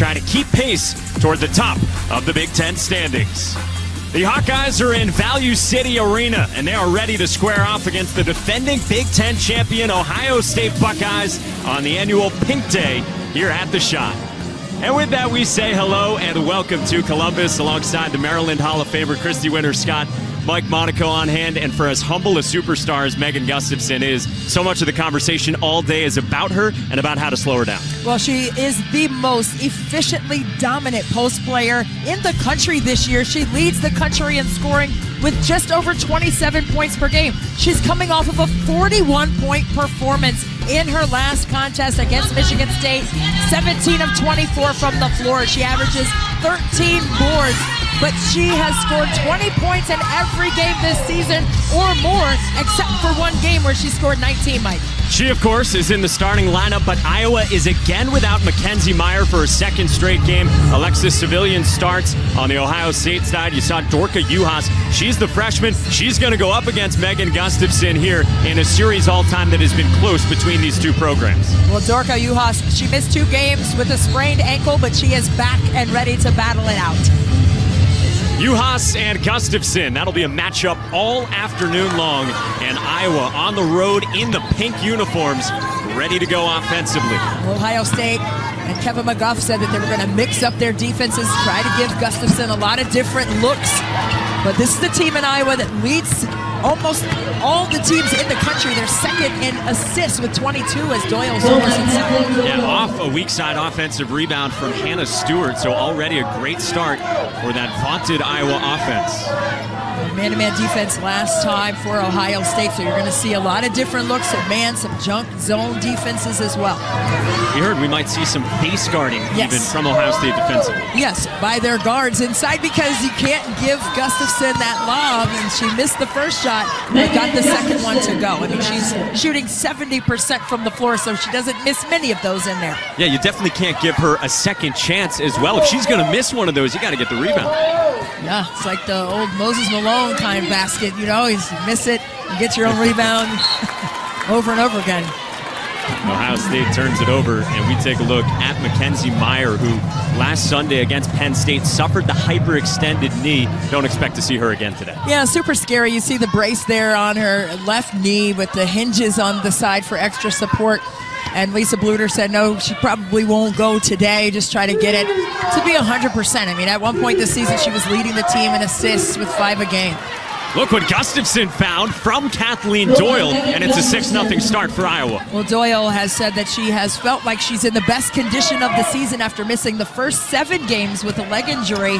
try to keep pace toward the top of the Big Ten standings. The Hawkeyes are in Value City Arena, and they are ready to square off against the defending Big Ten champion Ohio State Buckeyes on the annual Pink Day here at the Schott. And with that, we say hello and welcome to Columbus alongside the Maryland Hall of Famer Christy Winters Scott Mike Monaco on hand, and for as humble a superstar as Megan Gustafson is, so much of the conversation all day is about her and about how to slow her down. Well, she is the most efficiently dominant post player in the country this year. She leads the country in scoring with just over 27 points per game. She's coming off of a 41 point performance in her last contest against Michigan State. 17 of 24 from the floor. She averages 13 boards but she has scored 20 points in every game this season or more, except for one game where she scored 19, Mike. She, of course, is in the starting lineup, but Iowa is again without Makenzie Meyer for a second straight game. Alexis Sevillian starts on the Ohio State side. You saw Dorka Juhasz. She's the freshman. She's going to go up against Megan Gustafson here in a series all time that has been close between these two programs. Well, Dorka Juhasz, she missed two games with a sprained ankle, but she is back and ready to battle it out. Juhasz and Gustafson. That'll be a matchup all afternoon long. And Iowa on the road in the pink uniforms, ready to go offensively. Ohio State and Kevin McGuff said that they were going to mix up their defenses, try to give Gustafson a lot of different looks. But this is the team in Iowa that leads almost all the teams in the country. They're second in assists with 22 as Doyle's almost second. Yeah, off a weak side offensive rebound from Hannah Stewart, so already a great start for that vaunted Iowa offense man-to-man defense last time for Ohio State, so you're going to see a lot of different looks at man, some junk zone defenses as well. We heard we might see some face guarding yes. even from Ohio State defensively. Yes, by their guards inside because you can't give Gustafson that lob, and she missed the first shot, but got the second one to go. I mean, she's shooting 70% from the floor, so she doesn't miss many of those in there. Yeah, you definitely can't give her a second chance as well. If she's going to miss one of those, you got to get the rebound. Yeah, it's like the old Moses Malone kind of basket. You'd always miss it, you get your own rebound over and over again. Ohio State turns it over, and we take a look at Makenzie Meyer, who last Sunday against Penn State suffered the hyperextended knee. Don't expect to see her again today. Yeah, super scary. You see the brace there on her left knee with the hinges on the side for extra support. And Lisa Bluder said, no, she probably won't go today. Just try to get it to be 100%. I mean, at one point this season, she was leading the team in assists with five a game. Look what Gustafson found from Kathleen Doyle, and it's a 6 0 start for Iowa. Well, Doyle has said that she has felt like she's in the best condition of the season after missing the first seven games with a leg injury,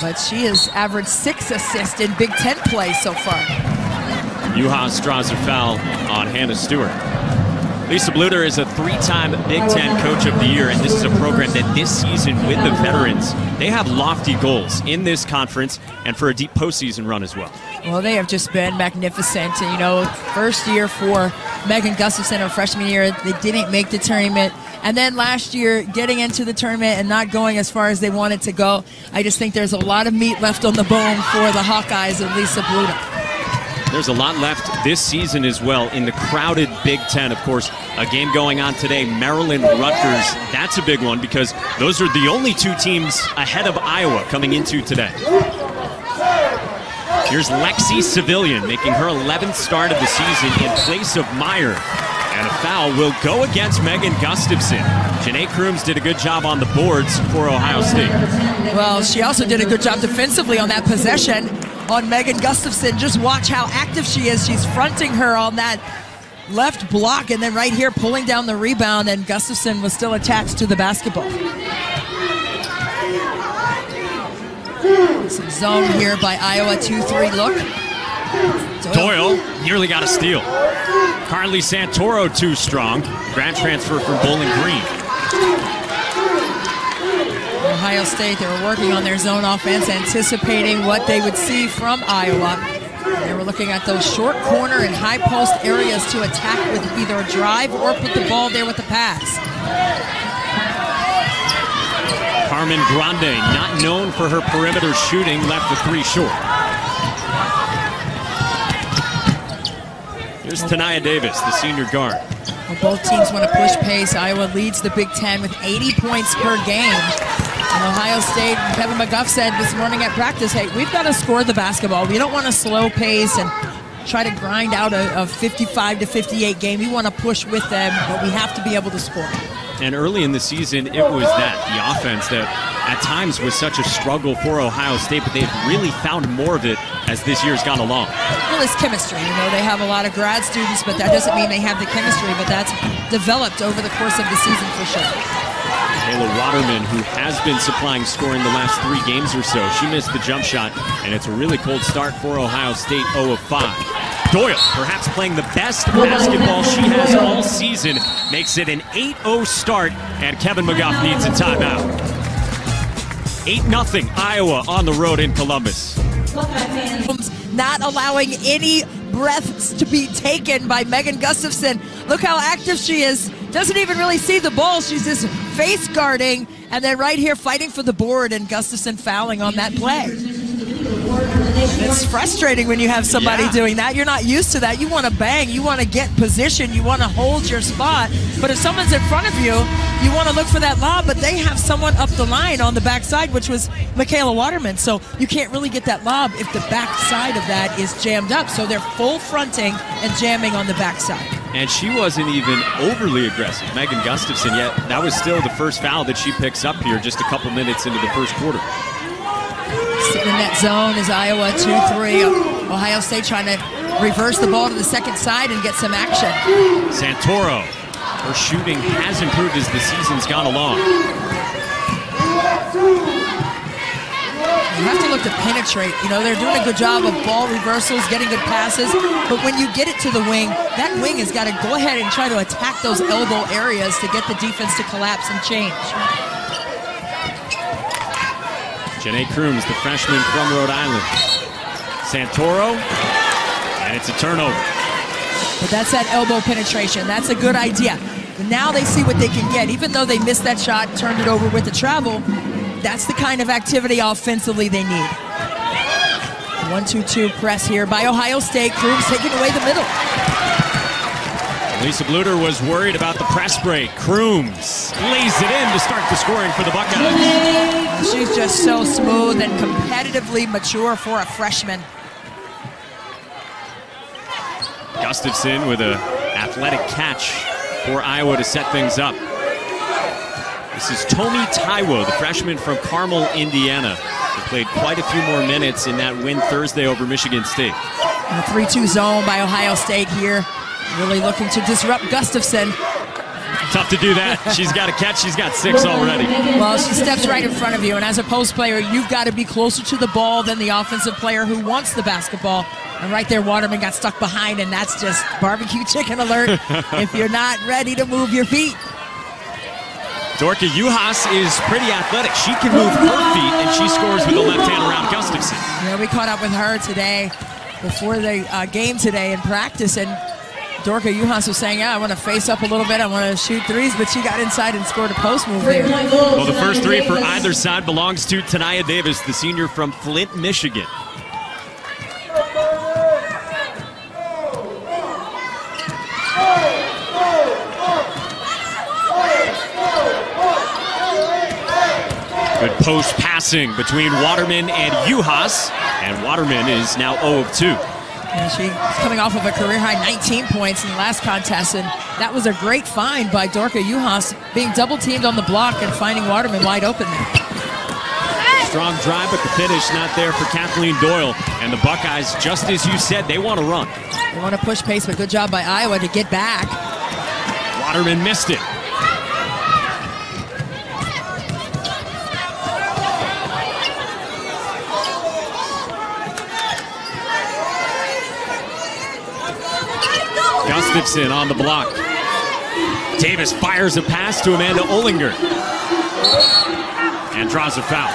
but she has averaged six assists in Big Ten play so far. Juhas draws a foul on Hannah Stewart. Lisa Bluder is a three-time Big Ten Coach of the Year, and this is a program that this season with the veterans, they have lofty goals in this conference and for a deep postseason run as well. Well, they have just been magnificent. You know, first year for Megan Gustafson, her freshman year, they didn't make the tournament. And then last year, getting into the tournament and not going as far as they wanted to go. I just think there's a lot of meat left on the bone for the Hawkeyes and Lisa Bluder. There's a lot left this season as well in the crowded Big Ten. Of course, a game going on today, Maryland Rutgers. That's a big one because those are the only two teams ahead of Iowa coming into today. Here's Lexi Sevillian making her 11th start of the season in place of Meyer. And a foul will go against Megan Gustafson. Janai Crooms did a good job on the boards for Ohio State. Well, she also did a good job defensively on that possession on Megan Gustafson. Just watch how active she is. She's fronting her on that left block and then right here pulling down the rebound and Gustafson was still attached to the basketball. Some zone here by Iowa, 2-3 look. Doyle. Doyle nearly got a steal. Carly Santoro too strong. Grant transfer from Bowling Green. Ohio State. They were working on their zone offense, anticipating what they would see from Iowa. They were looking at those short corner and high post areas to attack with either a drive or put the ball there with a pass. Carmen Grande, not known for her perimeter shooting, left the three short. Here's Tania Davis, the senior guard. Well, both teams want to push pace. Iowa leads the Big Ten with 80 points per game. And Ohio State, Kevin McGuff said this morning at practice, hey, we've got to score the basketball. We don't want to slow pace and try to grind out a, a 55 to 58 game. We want to push with them, but we have to be able to score. And early in the season, it was that, the offense that at times was such a struggle for Ohio State, but they've really found more of it as this year's gone along. Well, it's chemistry. You know, they have a lot of grad students, but that doesn't mean they have the chemistry, but that's developed over the course of the season for sure. Kayla Waterman, who has been supplying scoring the last three games or so, she missed the jump shot, and it's a really cold start for Ohio State 0 of 5. Doyle, perhaps playing the best basketball she has all season, makes it an 8-0 start, and Kevin McGuff needs a timeout. 8-0 Iowa on the road in Columbus. Not allowing any breaths to be taken by Megan Gustafson. Look how active she is. Doesn't even really see the ball. She's just face guarding and then right here fighting for the board and Gustafson fouling on that play. It's frustrating when you have somebody Yeah. doing that. You're not used to that. You want to bang, you want to get position, you want to hold your spot. But if someone's in front of you, you want to look for that lob, but they have someone up the line on the backside, which was Makayla Waterman. So you can't really get that lob if the backside of that is jammed up. So they're full fronting and jamming on the backside. And she wasn't even overly aggressive, Megan Gustafson, yet that was still the first foul that she picks up here just a couple minutes into the first quarter. Sitting in that zone is Iowa 2-3. Ohio State trying to reverse the ball to the second side and get some action. Santoro, her shooting has improved as the season's gone along. You have to look to penetrate. You know, they're doing a good job of ball reversals, getting good passes. But when you get it to the wing, that wing has got to go ahead and try to attack those elbow areas to get the defense to collapse and change. Janai Crooms, the freshman from Rhode Island. Santoro, and it's a turnover. But that's that elbow penetration. That's a good idea. Now they see what they can get. Even though they missed that shot, turned it over with the travel, that's the kind of activity offensively they need. 1-2-2 press here by Ohio State. Crooms taking away the middle. Lisa Bluder was worried about the press break. Crooms lays it in to start the scoring for the Buckeyes. She's just so smooth and competitively mature for a freshman. Gustafson with a athletic catch for Iowa to set things up. This is Tomi Taiwo, the freshman from Carmel, Indiana, who played quite a few more minutes in that win Thursday over Michigan State. In a 3-2 zone by Ohio State here. Really looking to disrupt Gustafson. Tough to do that. She's got a catch. She's got six already. Well, she steps right in front of you, and as a post player, you've got to be closer to the ball than the offensive player who wants the basketball. And right there, Waterman got stuck behind, and that's just barbecue chicken alert if you're not ready to move your feet. Dorka Juhasz is pretty athletic. She can move her feet, and she scores with the left hand around Gustafson. Yeah, we caught up with her today before the uh, game today in practice, and Dorka Juhasz was saying, yeah, I want to face up a little bit. I want to shoot threes, but she got inside and scored a post move there. Well, the first three for either side belongs to Tania Davis, the senior from Flint, Michigan. Post passing between Waterman and Juhasz, and Waterman is now 0 of 2. And she's coming off of a career high 19 points in the last contest, and that was a great find by Dorka Juhasz, being double teamed on the block and finding Waterman wide open there. Strong drive, but the finish not there for Kathleen Doyle. And the Buckeyes, just as you said, they want to run. They want to push pace, but good job by Iowa to get back. Waterman missed it. Gustafson on the block. Davis fires a pass to Amanda Ollinger and draws a foul.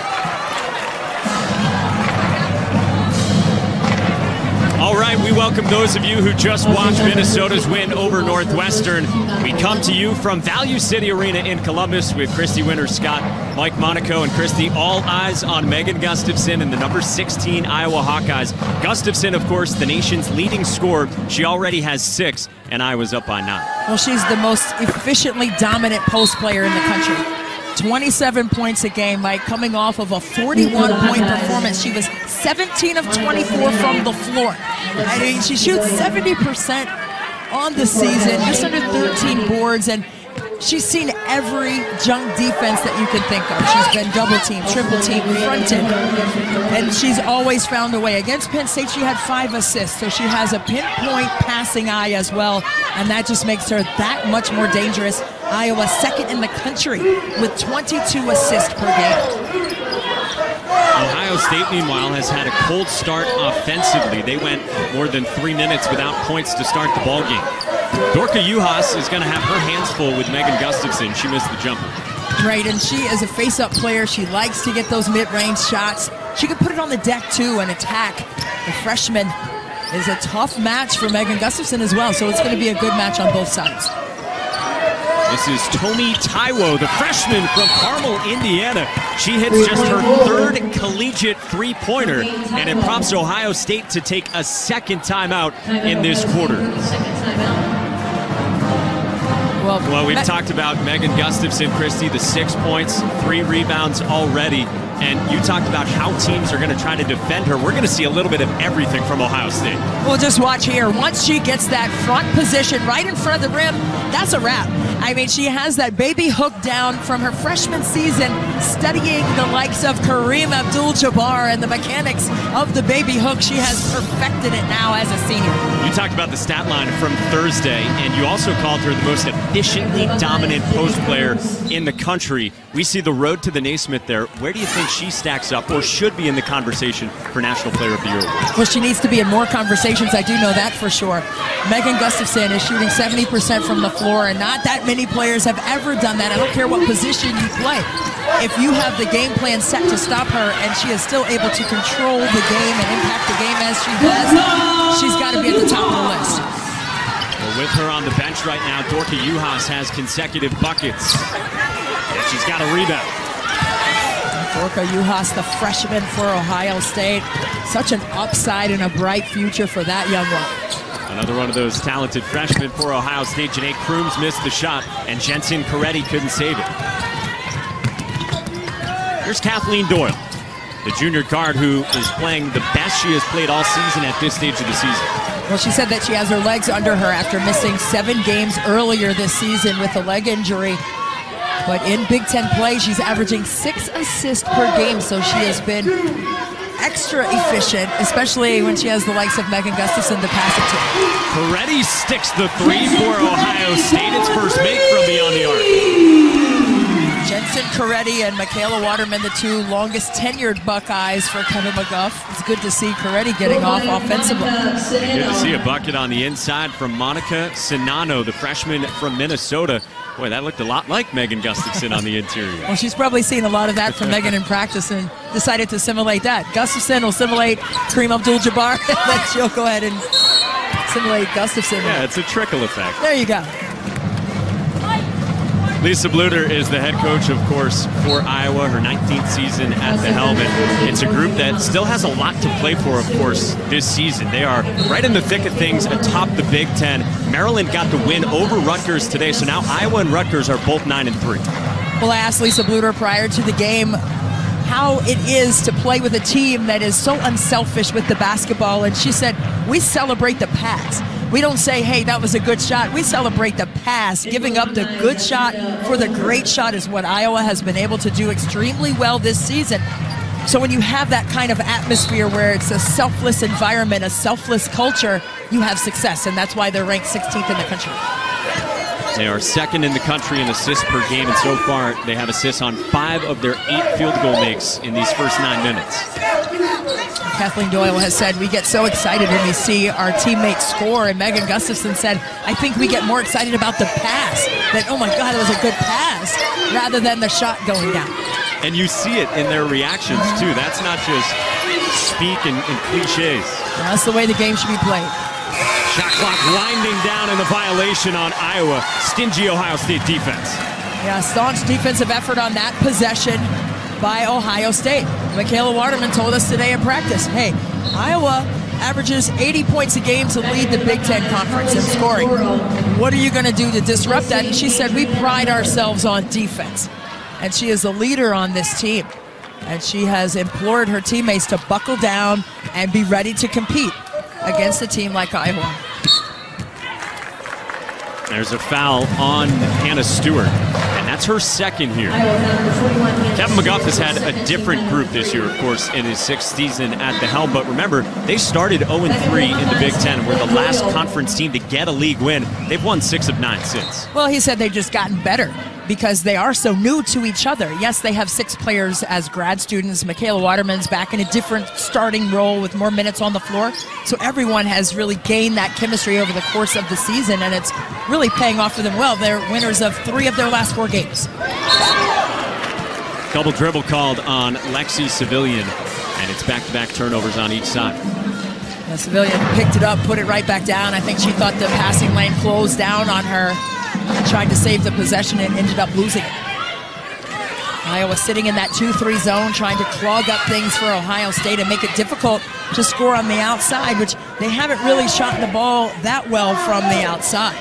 All right, we welcome those of you who just watched Minnesota's win over Northwestern. We come to you from Value City Arena in Columbus with Christy Winter Scott Mike Monaco and Christy, all eyes on Megan Gustafson and the number 16 Iowa Hawkeyes. Gustafson, of course, the nation's leading scorer. She already has six, and Iowa's up by nine. Well, she's the most efficiently dominant post player in the country. 27 points a game, Mike, coming off of a 41 point performance. She was 17 of 24 from the floor. I mean, she shoots 70% on the season, just under 13 boards, and she's seen every junk defense that you can think of. She's been double teamed, triple teamed, fronted, and she's always found a way. Against Penn State, she had five assists, so she has a pinpoint passing eye as well, and that just makes her that much more dangerous. Iowa second in the country with 22 assists per game. Ohio State, meanwhile, has had a cold start offensively. They went more than three minutes without points to start the ball game. Dorka Juhasz is going to have her hands full with Megan Gustafson. She missed the jumper. Right, and she is a face-up player. She likes to get those mid-range shots. She could put it on the deck, too, and attack. The freshman is a tough match for Megan Gustafson as well, so it's going to be a good match on both sides. This is Tomi Taiwo, the freshman from Carmel, Indiana. She hits just her third collegiate three-pointer, and it prompts Ohio State to take a second timeout in this quarter. Well, Well, we've talked about Megan Gustafson, Christy, the six points, three rebounds already. And you talked about how teams are going to try to defend her. We're going to see a little bit of everything from Ohio State. Well, just watch here. Once she gets that front position right in front of the rim, that's a wrap. I mean, she has that baby hook down from her freshman season, studying the likes of Kareem Abdul-Jabbar and the mechanics of the baby hook. She has perfected it now as a senior. You talked about the stat line from Thursday, and you also called her the most efficiently dominant post player in the country. We see the road to the Naismith there. Where do you think she stacks up or should be in the conversation for National Player of the Year? Well, she needs to be in more conversations. I do know that for sure. Megan Gustafson is shooting 70% from the floor, and not that many players have ever done that. I don't care what position you play. If you have the game plan set to stop her and she is still able to control the game and impact the game as she does, she's got to be at the top of the list. Well, with her on the bench right now, Dorka Juhasz has consecutive buckets. And she's got a rebound. Dorka Juhasz, the freshman for Ohio State. Such an upside and a bright future for that young one. Another one of those talented freshmen for Ohio State. Janai Crooms missed the shot, and Jensen Caretti couldn't save it. Here's Kathleen Doyle, the junior guard who is playing the best she has played all season at this stage of the season. Well, she said that she has her legs under her after missing seven games earlier this season with a leg injury. But in Big Ten play, she's averaging six assists per game, so she has been extra efficient, especially when she has the likes of Megan Gustafson to pass it to. Caretti sticks the three for Ohio State. Its first make from beyond the arc. Jensen Caretti and Makayla Waterman, the two longest tenured Buckeyes for Kevin McGuff. It's good to see Caretti getting off offensively. Good to see a bucket on the inside from Monika Czinano, the freshman from Minnesota. Boy, that looked a lot like Megan Gustafson on the interior. Well, she's probably seen a lot of that from Megan in practice and decided to simulate that. Gustafson will simulate Kareem Abdul-Jabbar, and then she'll go ahead and simulate Gustafson. Yeah, it's a trickle effect. There you go. Lisa Bluder is the head coach, of course, for Iowa, her 19th season at the helm. It's a group that still has a lot to play for, of course, this season. They are right in the thick of things atop the Big Ten. Maryland got the win over Rutgers today, so now Iowa and Rutgers are both 9 and 3. Well, I asked Lisa Bluder prior to the game how it is to play with a team that is so unselfish with the basketball, and she said, We celebrate the pass. We don't say, hey, that was a good shot. We celebrate the pass. Giving up the good shot for the great shot is what Iowa has been able to do extremely well this season. So when you have that kind of atmosphere where it's a selfless environment, a selfless culture, you have success, and that's why they're ranked 16th in the country. They are second in the country in assists per game, and so far they have assists on five of their eight field goal makes in these first nine minutes. Kathleen Doyle has said, We get so excited when we see our teammates score. And Megan Gustafson said, I think we get more excited about the pass. That, oh my God, it was a good pass, rather than the shot going down. And you see it in their reactions, mm-hmm. too. That's not just speak and, and cliches. That's the way the game should be played. Shot clock winding down in the violation on Iowa. Stingy Ohio State defense. Yeah, staunch defensive effort on that possession by Ohio State. Makayla Waterman told us today in practice, hey, Iowa averages 80 points a game to lead the Big Ten Conference in scoring. What are you going to do to disrupt that? And she said, we pride ourselves on defense. And she is a leader on this team. And she has implored her teammates to buckle down and be ready to compete against a team like Iowa. There's a foul on Hannah Stewart, that's her second here. Kevin McGuff has had a different group this year, of course, in his sixth season at the helm. But remember, they started 0 3 in the Big Ten. We're the last conference team to get a league win. They've won six of nine since. Well, he said they've just gotten better because they are so new to each other. Yes, they have six players as grad students. Makayla Waterman's back in a different starting role with more minutes on the floor. So everyone has really gained that chemistry over the course of the season, and it's really paying off for them well. They're winners of three of their last four games. Double dribble called on Lexi Sevillian, and it's back to back turnovers on each side. Yeah, Sevillian picked it up, put it right back down. I think she thought the passing lane closed down on her tried to save the possession and ended up losing it. Iowa sitting in that 2-3 zone, trying to clog up things for Ohio State and make it difficult to score on the outside, which they haven't really shot the ball that well from the outside.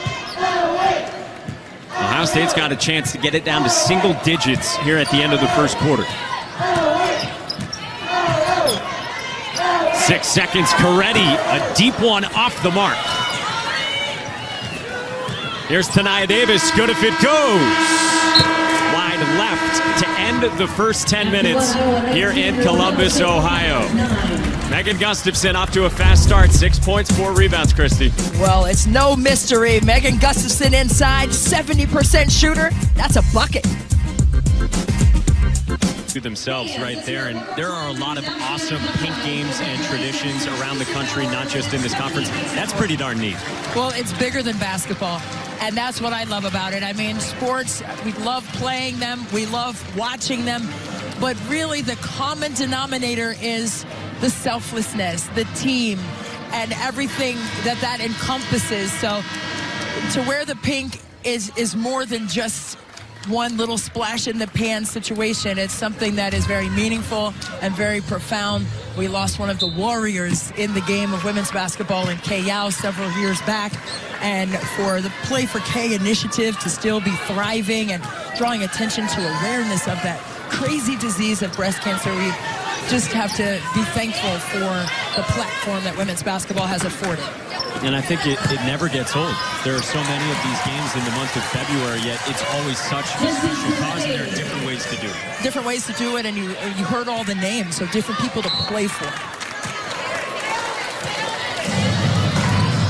Ohio State's got a chance to get it down to single digits here at the end of the first quarter. Six seconds, Caretti, a deep one off the mark. Here's Tania Davis. Good if it goes. Wide left to end the first 10 minutes here in Columbus, Ohio. Megan Gustafson off to a fast start. Six points, four rebounds, Christy. Well, it's no mystery. Megan Gustafson inside, 70% shooter. That's a bucket to themselves right there. And there are a lot of awesome pink games and traditions around the country, not just in this conference. That's pretty darn neat. Well, it's bigger than basketball. And that's what I love about it. I mean, sports, we love playing them, we love watching them. But really, the common denominator is the selflessness, the team, and everything that that encompasses. So to wear the pink is is more than just one little splash in the pan situation. It's something that is very meaningful and very profound. We lost one of the warriors in the game of women's basketball in Kay Yow several years back. And for the Play for Kay initiative to still be thriving and drawing attention to awareness of that crazy disease of breast cancer, we just have to be thankful for the platform that women's basketball has afforded. And I think it, it never gets old. There are so many of these games in the month of February, yet it's always such a special cause, and there are different ways to do it. Different ways to do it, and you, you heard all the names, so different people to play for.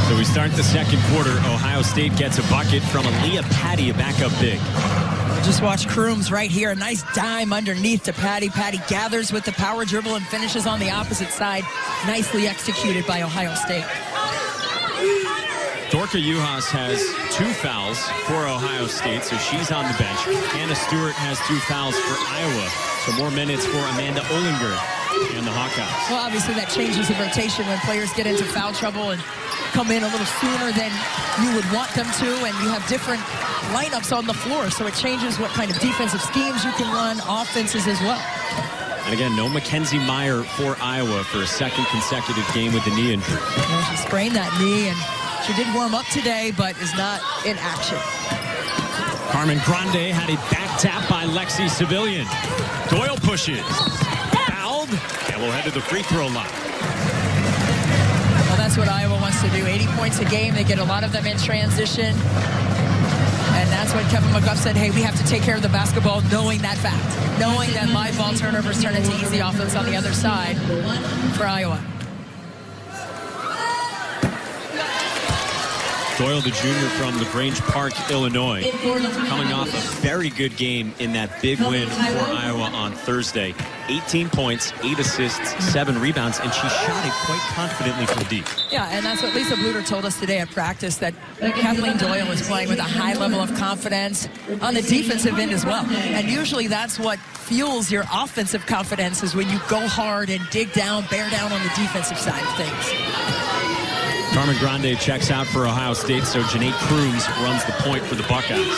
So we start the second quarter. Ohio State gets a bucket from Aaliyah Patty, a backup big. Just watch Crooms right here. A nice dime underneath to Patty. Patty gathers with the power dribble and finishes on the opposite side. Nicely executed by Ohio State. Dorka Juhasz has two fouls for Ohio State, so she's on the bench. Hannah Stewart has two fouls for Iowa, so more minutes for Amanda Ollinger and the Hawkeyes. Well, obviously that changes the rotation when players get into foul trouble and come in a little sooner than you would want them to, and you have different lineups on the floor, so it changes what kind of defensive schemes you can run, offenses as well. And again, no Makenzie Meyer for Iowa for a second consecutive game with the knee injury. Yeah, she sprained that knee, and she did warm up today, but is not in action. Carmen Grande had a back tap by Lexi Sevillian. Doyle pushes. Fouled, and we'll head to the free throw line. Well, that's what Iowa wants to do. 80 points a game. They get a lot of them in transition. And that's when Kevin McGuff said, hey, we have to take care of the basketball knowing that fact. Knowing that live ball turnovers turn into easy offense on the other side for Iowa. Doyle, the junior from LaGrange Park, Illinois, coming off a very good game in that big win for Iowa on Thursday. 18 points, 8 assists, 7 rebounds, and she shot it quite confidently from deep. Yeah, and that's what Lisa Bluder told us today at practice, that Kathleen Doyle was playing with a high level of confidence on the defensive end as well. And usually that's what fuels your offensive confidence is when you go hard and dig down, bear down on the defensive side of things. Carmen Grande checks out for Ohio State, so Janai Crooms runs the point for the Buckeyes.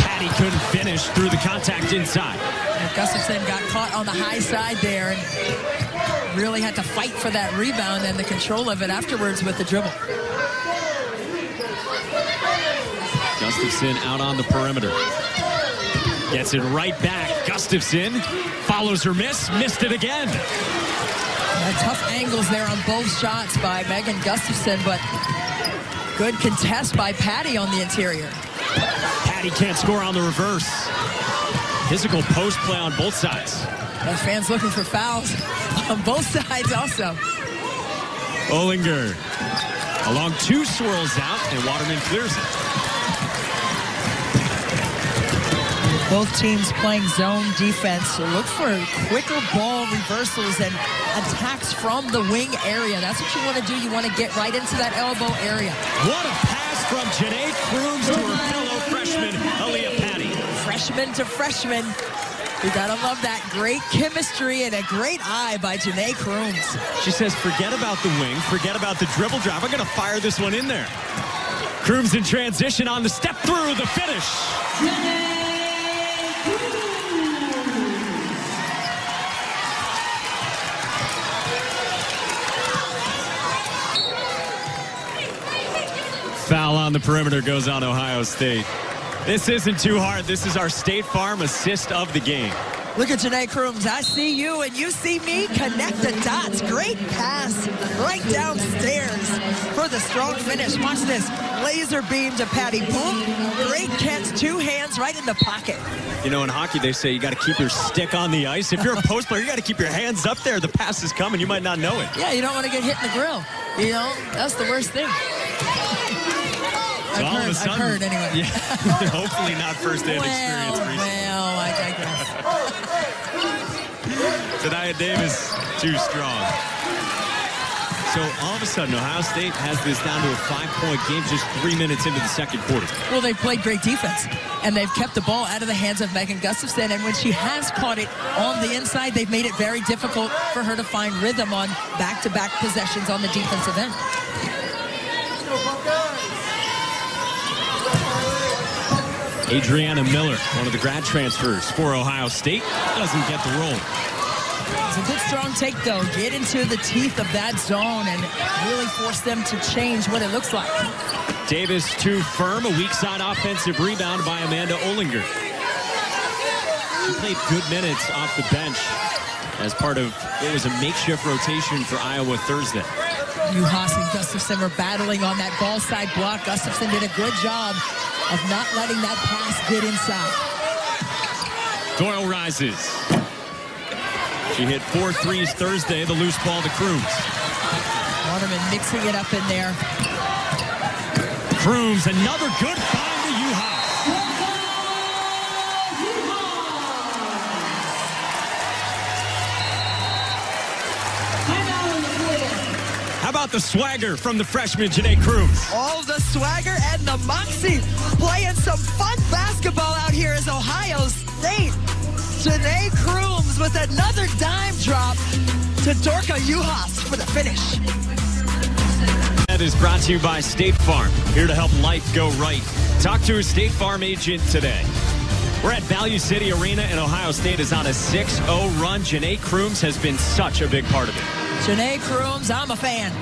Patty couldn't finish through the contact inside. Gustafson got caught on the high side there and really had to fight for that rebound and the control of it afterwards with the dribble. Gustafson out on the perimeter. Gets it right back. Gustafson follows her miss, missed it again. Yeah, tough angles there on both shots by Megan Gustafson, but good contest by Patty on the interior. Patty can't score on the reverse. Physical post play on both sides. Fans looking for fouls on both sides also. Ollinger along two swirls out, and Waterman clears it. Both teams playing zone defense. So look for quicker ball reversals and attacks from the wing area. That's what you want to do. You want to get right into that elbow area. What a pass from Janai Crooms to her fellow freshman, Aaliyah Patty. Freshman to freshman. You gotta love that great chemistry and a great eye by Janai Crooms. She says, forget about the wing, forget about the dribble drive. I'm gonna fire this one in there. Crooms in transition on the step through the finish. Foul on the perimeter goes on Ohio State. This isn't too hard. This is our State Farm assist of the game. Look at Janai Crooms. I see you and you see me. Connect the dots. Great pass right downstairs for the strong finish. Watch this. Laser beam to Patty. Boom. Great catch. Two hands right in the pocket. You know, in hockey, they say you got to keep your stick on the ice. If you're a post player, you got to keep your hands up there. The pass is coming. You might not know it. Yeah, you don't want to get hit in the grill. You know, that's the worst thing. So I've, heard, sudden, I've heard, anyway. Yeah, hopefully not first-hand well, experience. Well, I digress. Tania Davis, too strong. So all of a sudden, Ohio State has this down to a five-point game just three minutes into the second quarter. Well, they've played great defense, and they've kept the ball out of the hands of Megan Gustafson. And when she has caught it on the inside, they've made it very difficult for her to find rhythm on back-to-back possessions on the defensive end. Adreana Miller, one of the grad transfers for Ohio State, doesn't get the roll. It's a good strong take, though. Get into the teeth of that zone and really force them to change what it looks like. Davis too firm. A weak side offensive rebound by Amanda Ollinger. She played good minutes off the bench as part of what was a makeshift rotation for Iowa Thursday. Juhasz and Gustafson were battling on that ball side block. Gustafson did a good job of not letting that pass get inside. Doyle rises. She hit four threes Thursday, the loose ball to Crooms. Waterman mixing it up in there. Crooms, another good find to Juhasz. How about the swagger from the freshman Janai Crooms? All the swagger and the moxie playing some fun basketball out here is Ohio State. Janai Crooms with another dime drop to Dorka Juhasz for the finish. That is brought to you by State Farm, here to help life go right. Talk to a State Farm agent today. We're at Value City Arena, and Ohio State is on a 6-0 run. Janai Crooms has been such a big part of it. Janai Crooms, I'm a fan.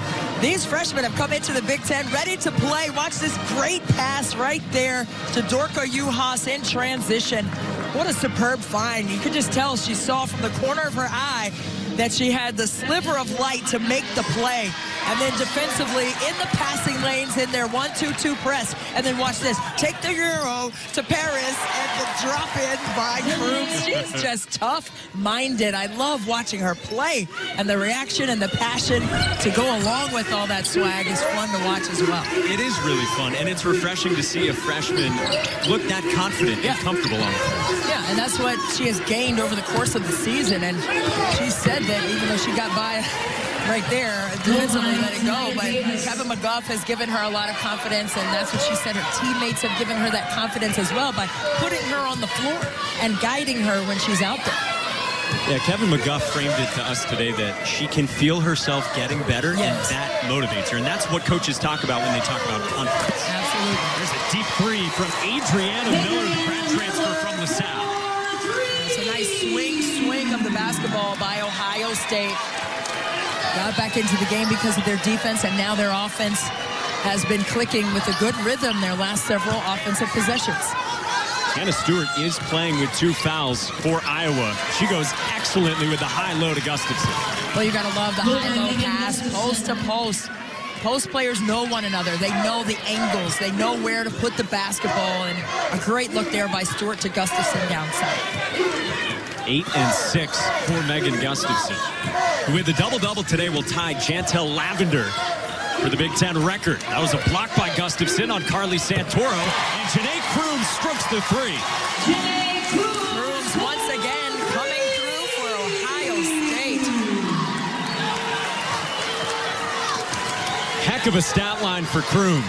These freshmen have come into the Big Ten ready to play. Watch this great pass right there to Dorka Juhasz in transition. What a superb find. You could just tell she saw from the corner of her eye that she had the sliver of light to make the play. And then defensively in the passing lanes in their 1-2-2 press. And then watch this. Take the Euro to Paris and the drop in by Crooms. She's just tough-minded. I love watching her play. And the reaction and the passion to go along with all that swag is fun to watch as well. It is really fun, and it's refreshing to see a freshman look that confident Yeah. and comfortable on the court. Yeah, and that's what she has gained over the course of the season. And she said that even though she got by right there defensively let it go. But Kevin McGuff has given her a lot of confidence, and that's what she said. Her teammates have given her that confidence as well by putting her on the floor and guiding her when she's out there. Yeah, Kevin McGuff framed it to us today that she can feel herself getting better, yes. and that motivates her. And that's what coaches talk about when they talk about confidence. Absolutely. There's a deep three from Adreana Miller, the grad transfer from LaSalle. It's a nice swing, swing of the basketball by Ohio State. Got back into the game because of their defense, and now their offense has been clicking with a good rhythm their last several offensive possessions. Hannah Stewart is playing with two fouls for Iowa. She goes excellently with the high-low to Gustafson. Well, you got to love the high-low pass, post to post. Post players know one another. They know the angles. They know where to put the basketball. And a great look there by Stewart to Gustafson downside. Eight and six for Megan Gustafson. With the double-double today will tie Jantel Lavender for the Big Ten record. That was a block by Gustafson on Carly Santoro. And Janai Crooms strokes the three. Crooms once again coming through for Ohio State. Heck of a stat line for Crooms.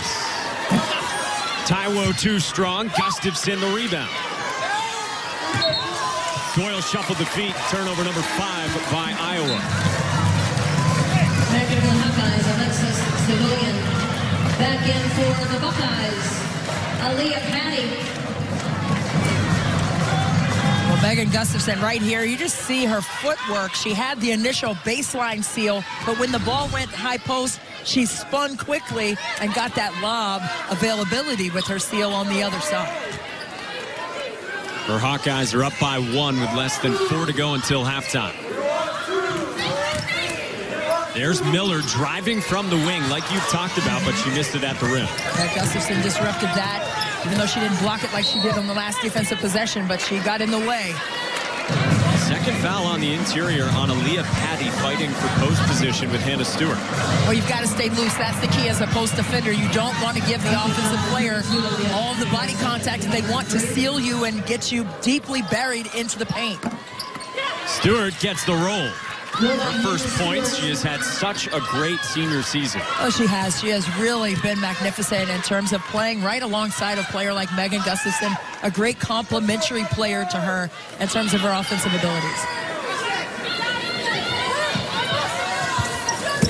Taiwo too strong. Gustafson the rebound. Doyle shuffled the feet. Turnover number five by Iowa. American Hawkeyes, Alexis Sevillian. Back in for the Buckeyes, Aaliyah Patty. Well, Megan Gustafson right here, you just see her footwork. She had the initial baseline seal, but when the ball went high post, she spun quickly and got that lob availability with her seal on the other side. Her Hawkeyes are up by one with less than four to go until halftime. There's Miller driving from the wing like you've talked about, but she missed it at the rim. That Gustafson disrupted that, even though she didn't block it like she did on the last defensive possession, but she got in the way. Second foul on the interior on Aaliyah Patty fighting for post position with Hannah Stewart. Well, you've got to stay loose. That's the key as a post defender. You don't want to give the offensive player all the body contact. And they want to seal you and get you deeply buried into the paint. Stewart gets the roll. Her first points. She has had such a great senior season. Oh, she has. She has really been magnificent in terms of playing right alongside a player like Megan Gustafson, a great complementary player to her in terms of her offensive abilities.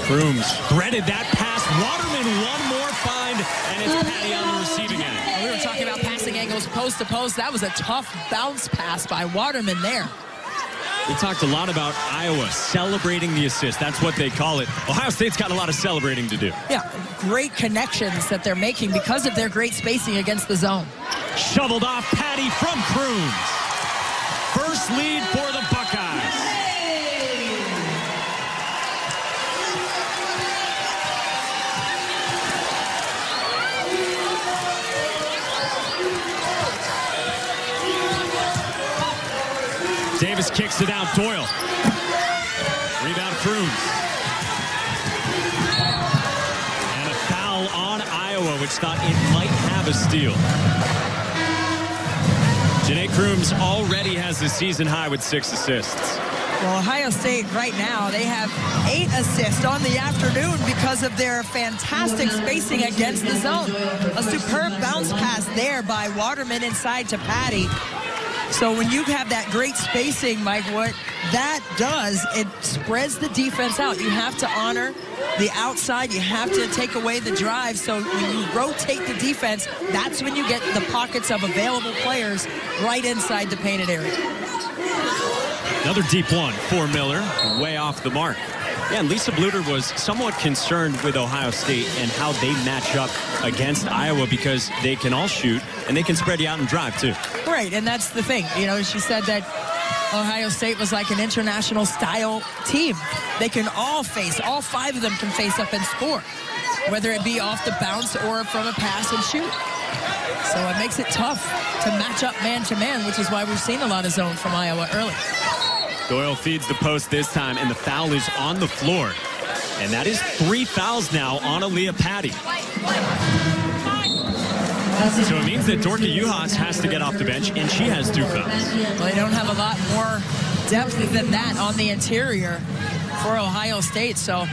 Crooms threaded that pass. Waterman one more find, and it's um, Patty on the receiving end. We were talking about passing angles post to post. That was a tough bounce pass by Waterman there. We talked a lot about Iowa celebrating the assist. That's what they call it. Ohio State's got a lot of celebrating to do. Yeah, great connections that they're making because of their great spacing against the zone. Shoveled off Patty from Crooms. First lead for the Buckeyes. Davis kicks it out. Doyle. Rebound Crooms. And a foul on Iowa, which thought it might have a steal. Janai Crooms already has the season high with six assists. Well, Ohio State right now, they have eight assists on the afternoon because of their fantastic spacing against the zone. A superb bounce pass there by Waterman inside to Patty. So when you have that great spacing, Mike, what that does, it spreads the defense out. You have to honor the outside. You have to take away the drive. So when you rotate the defense, that's when you get the pockets of available players right inside the painted area. Another deep one for Miller, way off the mark. Yeah, and Lisa Bluder was somewhat concerned with Ohio State and how they match up against Iowa because they can all shoot and they can spread you out and drive too. Right, and that's the thing. You know, she said that Ohio State was like an international style team. They can all face, all five of them can face up and score, whether it be off the bounce or from a pass and shoot. So it makes it tough to match up man to man, which is why we've seen a lot of zone from Iowa early. Doyle feeds the post this time, and the foul is on the floor. And that is three fouls now on Aaliyah Patty. So it means that Dorka Juhasz has to get off the bench, and she has two fouls. Well, they don't have a lot more depth than that on the interior for Ohio State, so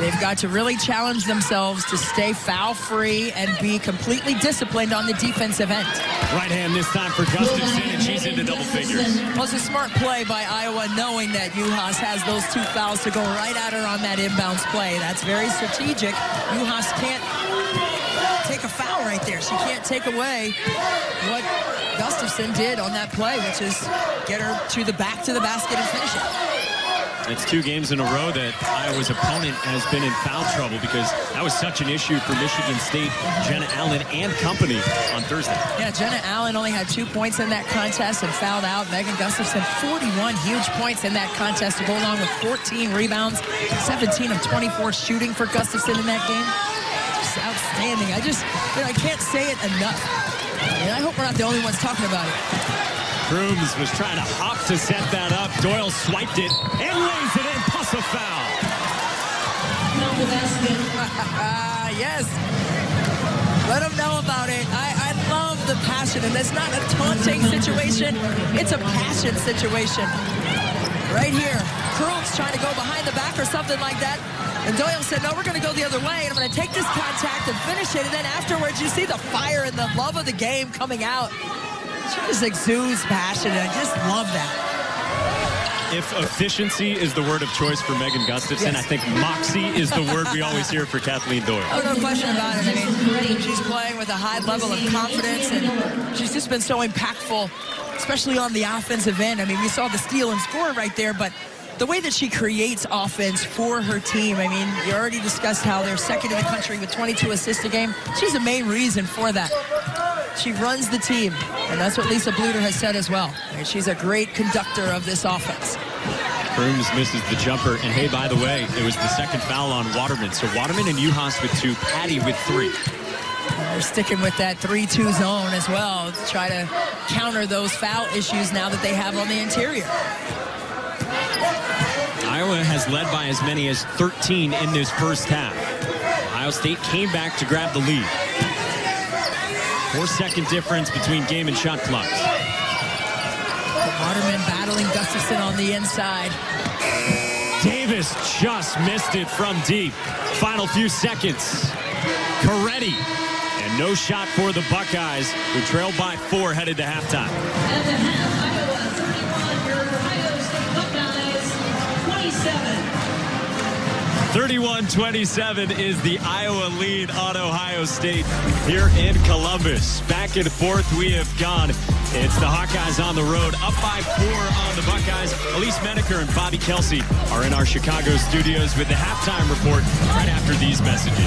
they've got to really challenge themselves to stay foul-free and be completely disciplined on the defensive end. Right hand this time for Gustafson, and she's into double figures. It's a smart play by Iowa, knowing that Juhasz has those two fouls to go right at her on that inbounds play. That's very strategic. Juhasz can't take a foul right there. She can't take away what Gustafson did on that play, which is get her to the back to the basket and finish it. It's two games in a row that Iowa's opponent has been in foul trouble because that was such an issue for Michigan State, Jenna Allen and company on Thursday. Yeah, Jenna Allen only had two points in that contest and fouled out. Megan Gustafson, 41 huge points in that contest to go along with 14 rebounds, 17 of 24 shooting for Gustafson in that game. Just outstanding. I just, you know, I can't say it enough. And I hope we're not the only ones talking about it. Crooms was trying to hop to set that up. Doyle swiped it and lays it in. Plus a foul. No. Ah, yes. Let them know about it. I, I love the passion, and it's not a taunting situation. It's a passion situation. Right here. Crooms trying to go behind the back or something like that. And Doyle said, no, we're going to go the other way, and I'm going to take this contact and finish it. And then afterwards, you see the fire and the love of the game coming out. She just exudes passion, and I just love that. If efficiency is the word of choice for Megan Gustafson, yes. I think moxie is the word we always hear for Kathleen Doyle. Oh, no question about it. I mean, she's playing with a high level of confidence, and she's just been so impactful, especially on the offensive end. I mean, we saw the steal and score right there, but the way that she creates offense for her team. I mean, you already discussed how they're second in the country with 22 assists a game. She's the main reason for that. She runs the team, and that's what Lisa Bluder has said as well. And she's a great conductor of this offense. Crooms misses the jumper. And hey, by the way, it was the second foul on Waterman. So Waterman and Juhasz with two, Patty with three. They're sticking with that 3-2 zone as well to try to counter those foul issues now that they have on the interior. Iowa has led by as many as 13 in this first half. Ohio State came back to grab the lead. Four second difference between game and shot clocks. Waterman battling Gustafson on the inside. Davis just missed it from deep. Final few seconds. Caretti. And no shot for the Buckeyes, who trailed by four headed to halftime. 31-27 is the Iowa lead on Ohio State here in Columbus. Back and forth we have gone. It's the Hawkeyes on the road, up by four on the Buckeyes. Elise Menaker and Bobbie Kelsey are in our Chicago studios with the halftime report right after these messages.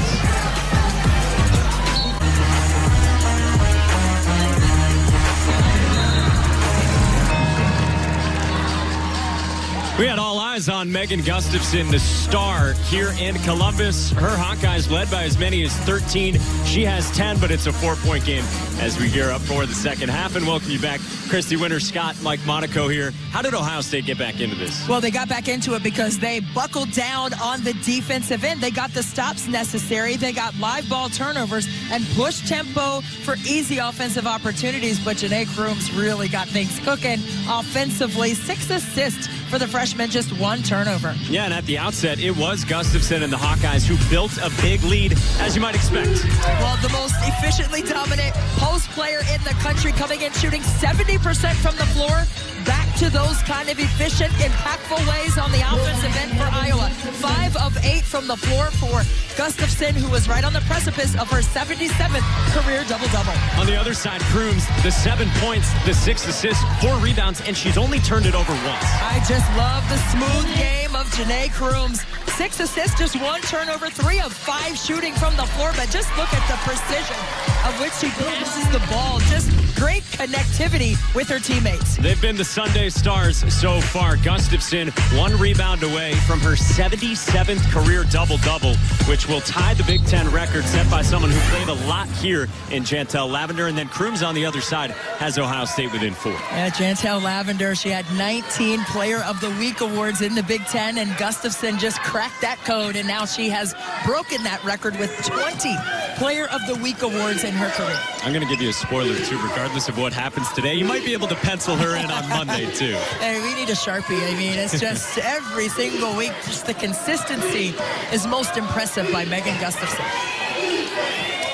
We had all eyes on Megan Gustafson, the star here in Columbus. Her Hawkeyes led by as many as 13. She has 10, but it's a four-point game as we gear up for the second half. And welcome you back, Christy Winters, Scott, Mike Monaco here. How did Ohio State get back into this? Well, they got back into it because they buckled down on the defensive end. They got the stops necessary. They got live ball turnovers and pushed tempo for easy offensive opportunities. But Janai Crooms really got things cooking offensively. Six assists for the freshman, just one turnover. Yeah, and at the outset, it was Gustafson and the Hawkeyes who built a big lead, as you might expect. Well, the most efficiently dominant post player in the country coming in shooting 70% from the floor. Back to those kind of efficient, impactful ways on the offensive end for Iowa. Five of eight from the floor for Gustafson, who was right on the precipice of her 77th career double-double. On the other side, Crooms, the seven points, the six assists, four rebounds, and she's only turned it over once. I just love the smooth game of Janai Crooms. Six assists, just one turnover, three of five shooting from the floor, but just look at the precision of which she passes the ball. Just great connectivity with her teammates. They've been the Sunday stars so far. Gustafson, one rebound away from her 77th career double-double, which will tie the Big Ten record set by someone who played a lot here in Jantel Lavender. And then Crooms on the other side has Ohio State within four. Yeah, Jantel Lavender, she had 19 Player of the Week awards in the Big Ten, and Gustafson just cracked that code, and now she has broken that record with 20 Player of the Week awards in her career. I'm going to give you a spoiler, too. Regardless of what happens today, you might be able to pencil her in on Monday, too. Hey, we need a Sharpie. I mean, it's just every single week, just the consistency is most impressive by Megan Gustafson.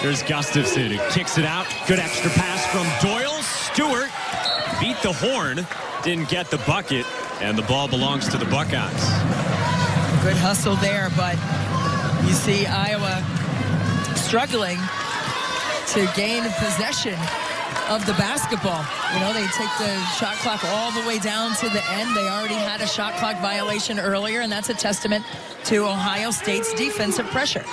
There's Gustafson who kicks it out. Good extra pass from Doyle. Stewart beat the horn, didn't get the bucket, and the ball belongs to the Buckeyes. Good hustle there, but you see Iowa struggling to gain possession of the basketball. You know, they take the shot clock all the way down to the end. They already had a shot clock violation earlier, and that's a testament to Ohio State's defensive pressure.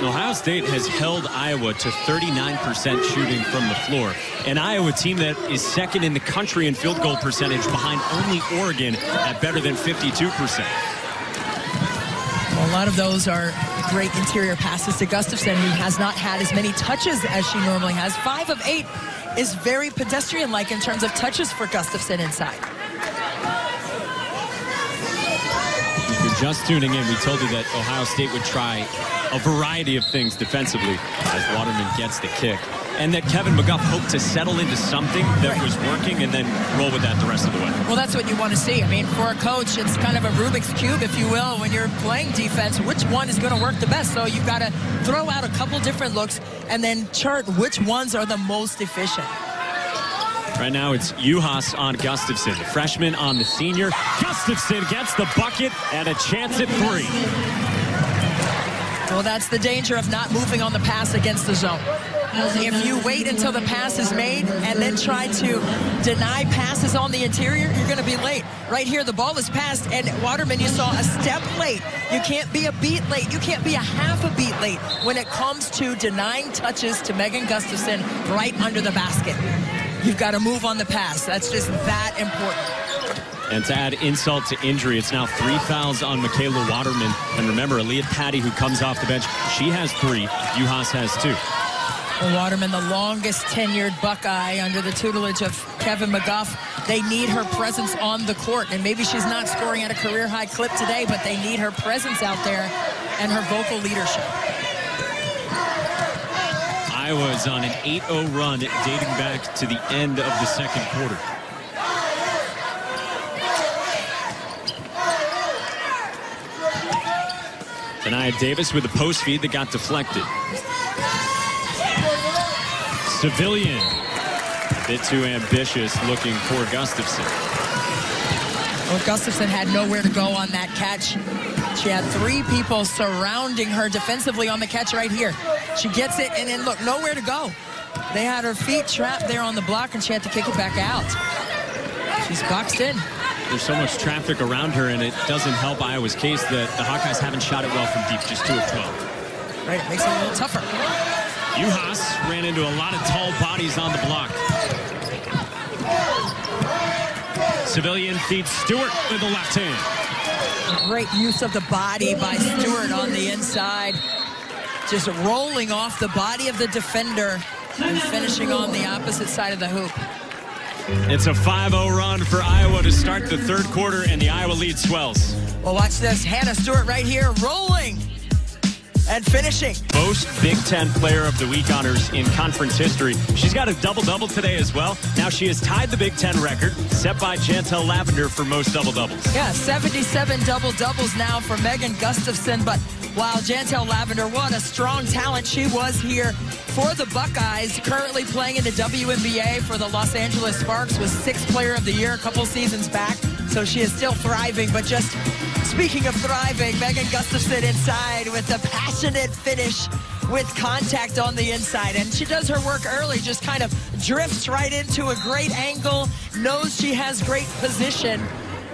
Ohio State has held Iowa to 39% shooting from the floor. An Iowa team that is second in the country in field goal percentage behind only Oregon at better than 52%. Well, a lot of those are great interior passes to Gustafson, who has not had as many touches as she normally has. Five of eight is very pedestrian-like in terms of touches for Gustafson inside. If you're just tuning in, we told you that Ohio State would try a variety of things defensively as Waterman gets the kick. And that Kevin McGuff hoped to settle into something that was working and then roll with that the rest of the way. Well, that's what you want to see. I mean, for a coach, it's kind of a Rubik's Cube, if you will, when you're playing defense, which one is going to work the best. So you've got to throw out a couple different looks and then chart which ones are the most efficient. Right now it's Juhasz on Gustafson, freshman on the senior. Gustafson gets the bucket and a chance at three. Well, that's the danger of not moving on the pass against the zone. If you wait until the pass is made and then try to deny passes on the interior, you're going to be late. Right here, the ball is passed, and Waterman, you saw a step late. You can't be a beat late. You can't be a half a beat late when it comes to denying touches to Megan Gustafson right under the basket. You've got to move on the pass. That's just that important. And to add insult to injury, it's now three fouls on Makayla Waterman. And remember, Aaliyah Patty, who comes off the bench, she has three. Juhasz has two. Well, Waterman, the longest tenured Buckeye under the tutelage of Kevin McGuff. They need her presence on the court. And maybe she's not scoring at a career high clip today, but they need her presence out there and her vocal leadership. Iowa is on an 8-0 run dating back to the end of the second quarter. Tania Davis with a post feed that got deflected. Sevillian, a bit too ambitious looking for Gustafson. Well, Gustafson had nowhere to go on that catch. She had three people surrounding her defensively on the catch right here. She gets it, and then look, nowhere to go. They had her feet trapped there on the block, and she had to kick it back out. She's boxed in. There's so much traffic around her, and it doesn't help Iowa's case that the Hawkeyes haven't shot it well from deep, just 2 of 12. Right, it makes it a little tougher. Juhasz ran into a lot of tall bodies on the block. Sevillian feeds Stewart with the left hand. Great use of the body by Stewart on the inside. Just rolling off the body of the defender and finishing on the opposite side of the hoop. It's a 5-0 run for Iowa to start the third quarter, and the Iowa lead swells. Well, watch this. Hannah Stewart right here rolling and finishing. Most Big Ten Player of the Week honors in conference history. She's got a double-double today as well. Now she has tied the Big Ten record, set by Jantel Lavender for most double-doubles. Yeah, 77 double doubles now for Megan Gustafson. But wow, Jantel Lavender, what a strong talent she was here for the Buckeyes. Currently playing in the WNBA for the Los Angeles Sparks, was sixth player of the year a couple seasons back. So she is still thriving. But just speaking of thriving, Megan Gustafson inside with a passionate finish with contact on the inside. And she does her work early, just kind of drifts right into a great angle, knows she has great position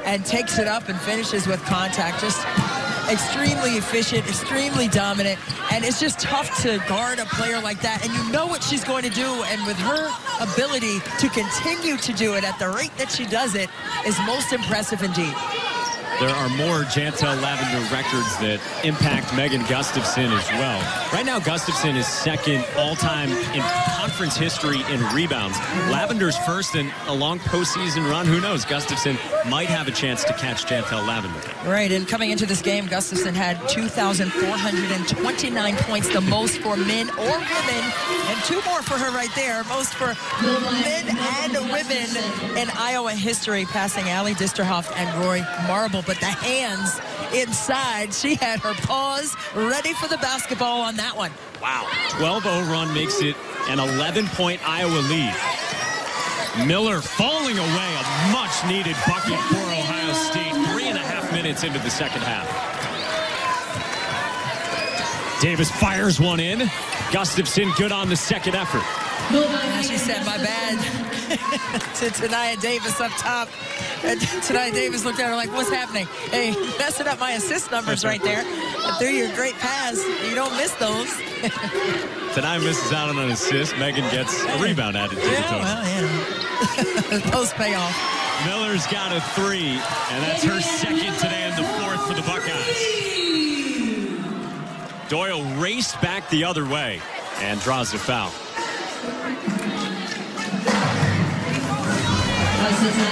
and takes it up and finishes with contact. Just extremely efficient, extremely dominant, and it's just tough to guard a player like that. And you know what she's going to do, and with her ability to continue to do it at the rate that she does it is most impressive indeed. There are more Jantel Lavender records that impact Megan Gustafson as well. Right now, Gustafson is second all-time in conference history in rebounds. Lavender's first in a long postseason run. Who knows? Gustafson might have a chance to catch Jantel Lavender. Right, and coming into this game, Gustafson had 2,429 points, the most for men or women, and two more for her right there, most for men and women in Iowa history, passing Ally Disterhoft and Roy Marble. But the hands inside, she had her paws ready for the basketball on that one. Wow. 12-0 run makes it an 11-point Iowa lead. Miller falling away, a much-needed bucket for Ohio State. Three and a half minutes into the second half. Davis fires one in. Gustafson good on the second effort. She said, my bad to Tania Davis up top. And Tania Davis looked at her like, what's happening? Hey, messing up my assist numbers right there. But through your great pass, you don't miss those. Tania misses out on an assist. Megan gets a rebound added to the Yeah, total. well, yeah. Those pay off. Miller's got a three, and that's her second today and the fourth for the Buckeyes. Doyle raced back the other way and draws the foul.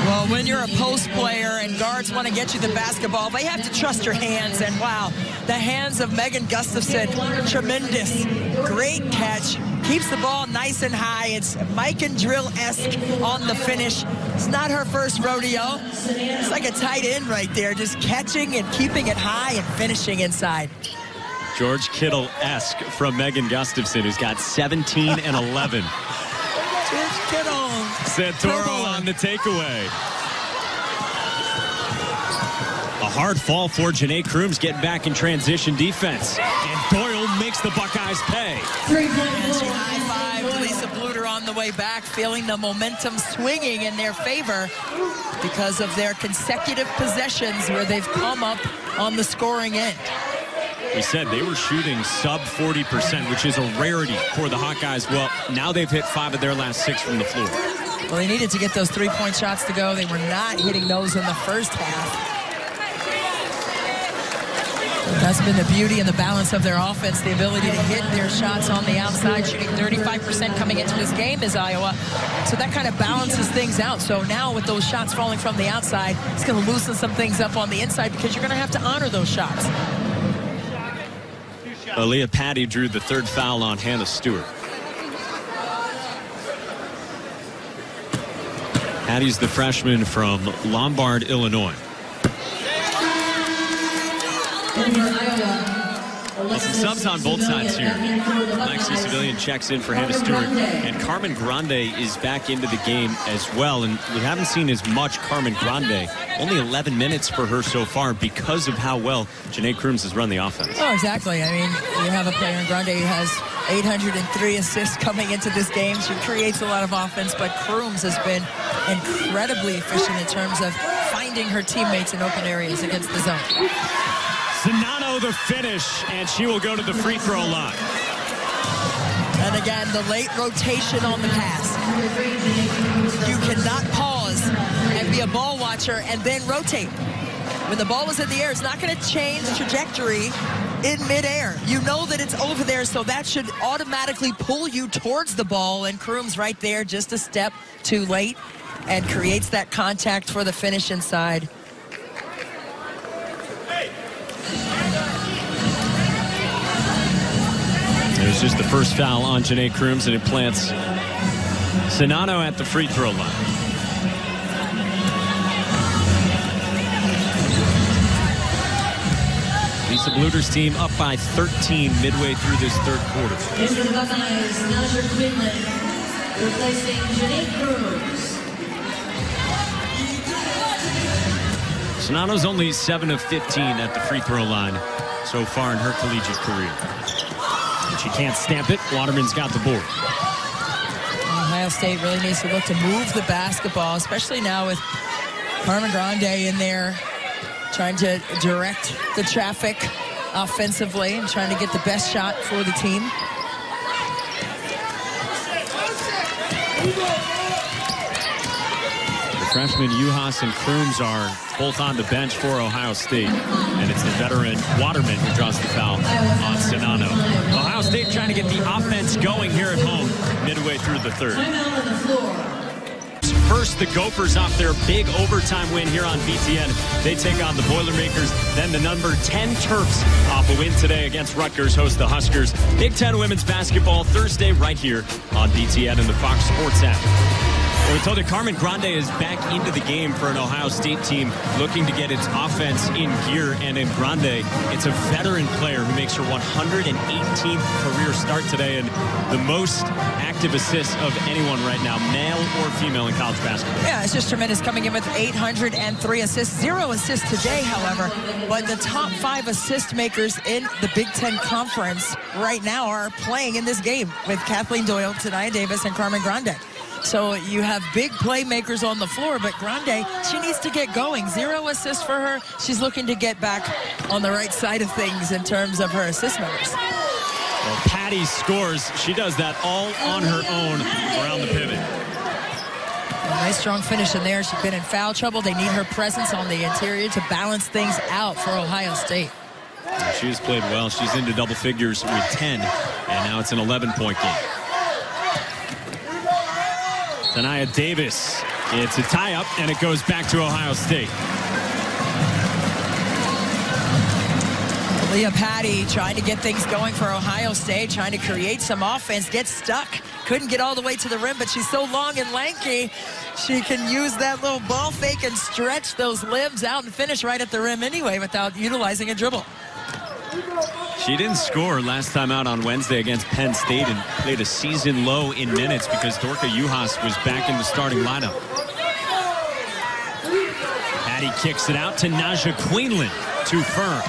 Well, when you're a post player and guards want to get you the basketball, they have to trust your hands. And wow, the hands of Megan Gustafson, tremendous. Great catch. Keeps the ball nice and high. It's Mike and Drill-esque on the finish. It's not her first rodeo. It's like a tight end right there, just catching and keeping it high and finishing inside. George Kittle-esque from Megan Gustafson, who's got 17 and 11. George Kittle. Santoro on the takeaway. A hard fall for Janai Crooms getting back in transition defense. And Doyle makes the Buckeyes pay. And she high-fived Lisa Bluder on the way back, feeling the momentum swinging in their favor because of their consecutive possessions where they've come up on the scoring end. We said they were shooting sub 40%, which is a rarity for the Hawkeyes. Well, now they've hit five of their last six from the floor. Well, they needed to get those three-point shots to go. They were not hitting those in the first half. That's been the beauty and the balance of their offense, the ability to hit their shots on the outside, shooting 35% coming into this game is Iowa. So that kind of balances things out. So now with those shots falling from the outside, it's going to loosen some things up on the inside because you're going to have to honor those shots. Aaliyah Patty drew the third foul on Hannah Stewart. Patty's the freshman from Lombard, Illinois. Subs on both sides here. Lexi Sevillian checks in for Hannah Stewart. And Carmen Grande is back into the game as well. And we haven't seen as much Carmen Grande. Only 11 minutes for her so far because of how well Janai Crooms has run the offense. Oh, exactly. I mean, you have a player in Grande who has 803 assists coming into this game. She creates a lot of offense, but Crooms has been incredibly efficient in terms of finding her teammates in open areas against the zone. Czinano the finish, and she will go to the free throw line. And again, the late rotation on the pass. You cannot pause and be a ball watcher and then rotate. When the ball is in the air, it's not going to change trajectory in midair. You know that it's over there, so that should automatically pull you towards the ball. And Crooms right there, just a step too late, and creates that contact for the finish inside. Was just the first foul on Janai Crooms, and it plants Czinano at the free throw line. Lisa Bluder's team up by 13 midway through this third quarter. Into the Buckeyes, Quinlan, replacing Janai. Czinano's only 7 of 15 at the free throw line so far in her collegiate career. She can't stamp it. Waterman's got the board. Ohio State really needs to look to move the basketball, especially now with Carmen Grande in there trying to direct the traffic offensively and trying to get the best shot for the team. Freshmen Juhasz and Crooms are both on the bench for Ohio State. And it's the veteran Waterman who draws the foul on Czinano. Ohio State trying to get the offense going here at home midway through the third. First, the Gophers off their big overtime win here on BTN. They take on the Boilermakers. Then the number 10 Terps off a win today against Rutgers host the Huskers. Big Ten women's basketball Thursday right here on BTN and the Fox Sports app. Well, we told you Carmen Grande is back into the game for an Ohio State team looking to get its offense in gear. And in Grande, it's a veteran player who makes her 118th career start today and the most active assists of anyone right now, male or female in college basketball. Yeah, it's just tremendous coming in with 803 assists. Zero assists today, however. But the top five assist makers in the Big Ten Conference right now are playing in this game with Kathleen Doyle, Tania Davis, and Carmen Grande. So you have big playmakers on the floor, but Grande, she needs to get going. Zero assists for her. She's looking to get back on the right side of things in terms of her assist numbers. Well, Patty scores. She does that all on her own around the pivot. A nice strong finish in there. She's been in foul trouble. They need her presence on the interior to balance things out for Ohio State. She has played well. She's into double figures with 10, and now it's an 11-point game. Tania Davis. It's a tie-up, and it goes back to Ohio State. Aaliyah Patty trying to get things going for Ohio State, trying to create some offense, gets stuck. Couldn't get all the way to the rim, but she's so long and lanky. She can use that little ball fake and stretch those limbs out and finish right at the rim anyway without utilizing a dribble. She didn't score last time out on Wednesday against Penn State and played a season low in minutes because Dorka Juhasz was back in the starting lineup. Patty kicks it out to Naja Queenlan. Too firm.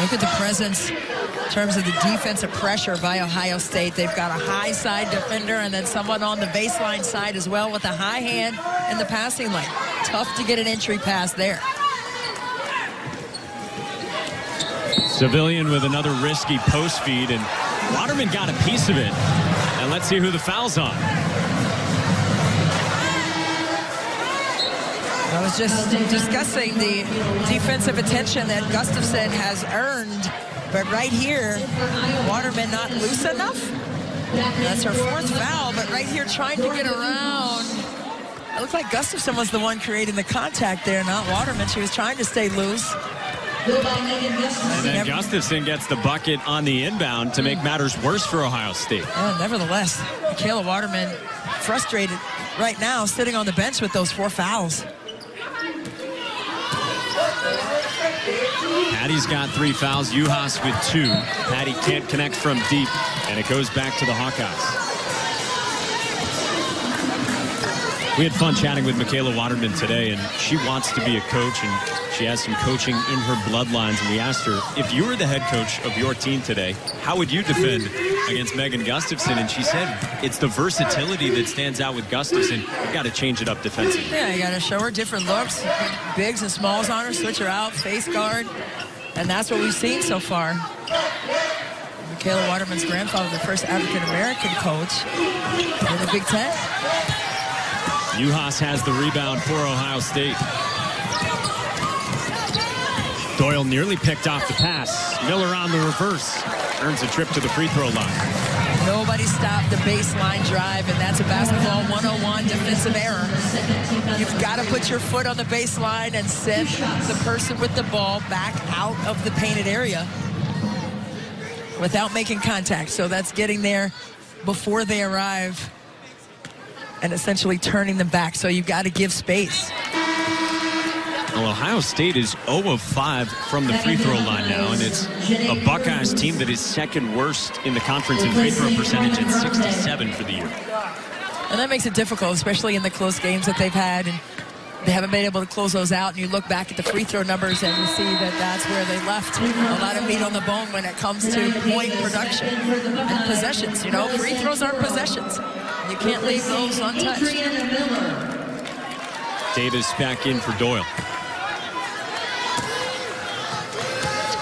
Look at the presence in terms of the defensive pressure by Ohio State. They've got a high side defender and then someone on the baseline side as well with a high hand in the passing lane. Tough to get an entry pass there. Sevillian with another risky post feed, and Waterman got a piece of it. And let's see who the foul's on. I was just discussing the defensive attention that Gustafson has earned, but right here, Waterman not loose enough. That's her fourth foul, but right here trying to get around. It looked like Gustafson was the one creating the contact there, not Waterman. She was trying to stay loose. And then Gustafson gets the bucket on the inbound to make matters worse for Ohio State. Yeah, nevertheless, Makayla Waterman frustrated right now, sitting on the bench with those four fouls. Patty's got three fouls. Juhasz with two. Patty can't connect from deep, and it goes back to the Hawkeyes. We had fun chatting with Makayla Waterman today, and she wants to be a coach, and she has some coaching in her bloodlines. And we asked her, if you were the head coach of your team today, how would you defend against Megan Gustafson? And she said, it's the versatility that stands out with Gustafson. You've got to change it up defensively. Yeah, you got to show her different looks, bigs and smalls on her, switch her out, face guard. And that's what we've seen so far. Makayla Waterman's grandfather, the first African-American coach in the Big Ten. Juhasz has the rebound for Ohio State. Doyle nearly picked off the pass. Miller on the reverse. Earns a trip to the free throw line. Nobody stopped the baseline drive, and that's a basketball 101 defensive error. You've got to put your foot on the baseline and send the person with the ball back out of the painted area without making contact. So that's getting there before they arrive and essentially turning them back. So you've got to give space. Well, Ohio State is 0 of 5 from the free throw line now, and it's a Buckeyes team that is second worst in the conference in free throw percentage at 67 for the year. And that makes it difficult, especially in the close games that they've had. And they haven't been able to close those out. And you look back at the free throw numbers and you see that that's where they left a lot of meat on the bone when it comes to point production and possessions. You know, free throws aren't possessions. You can't leave those untouched. Davis back in for Doyle.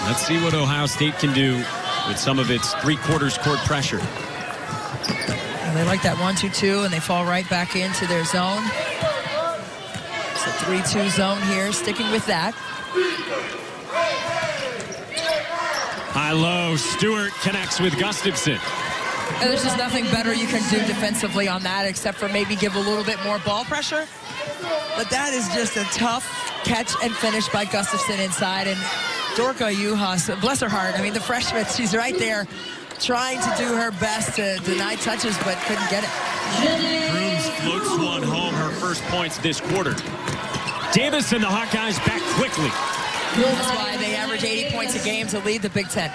Let's see what Ohio State can do with some of its three-quarters court pressure. And they like that 1-2-2, and they fall right back into their zone. It's a 3-2 zone here, sticking with that. High-low, Stewart connects with Gustafson. And there's just nothing better you can do defensively on that except for maybe give a little bit more ball pressure. But that is just a tough catch and finish by Gustafson inside. And Dorka Juhasz, bless her heart. I mean, the freshman, she's right there trying to do her best to deny touches, but couldn't get it. Crooms floats one home, her first points this quarter. Davis and the Hawkeyes back quickly. That's why they average 80 points a game to lead the Big Ten.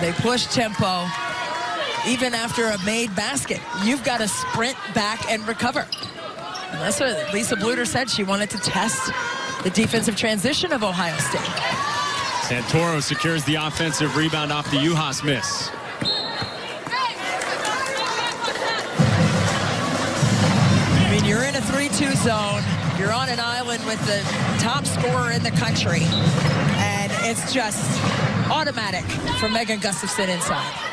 They push tempo even after a made basket. You've got to sprint back and recover. And that's what Lisa Bluder said. She wanted to test the defensive transition of Ohio State. Santoro secures the offensive rebound off the Juhasz miss. I mean, you're in a 3-2 zone. You're on an island with the top scorer in the country. And it's just automatic for Megan Gustafson inside.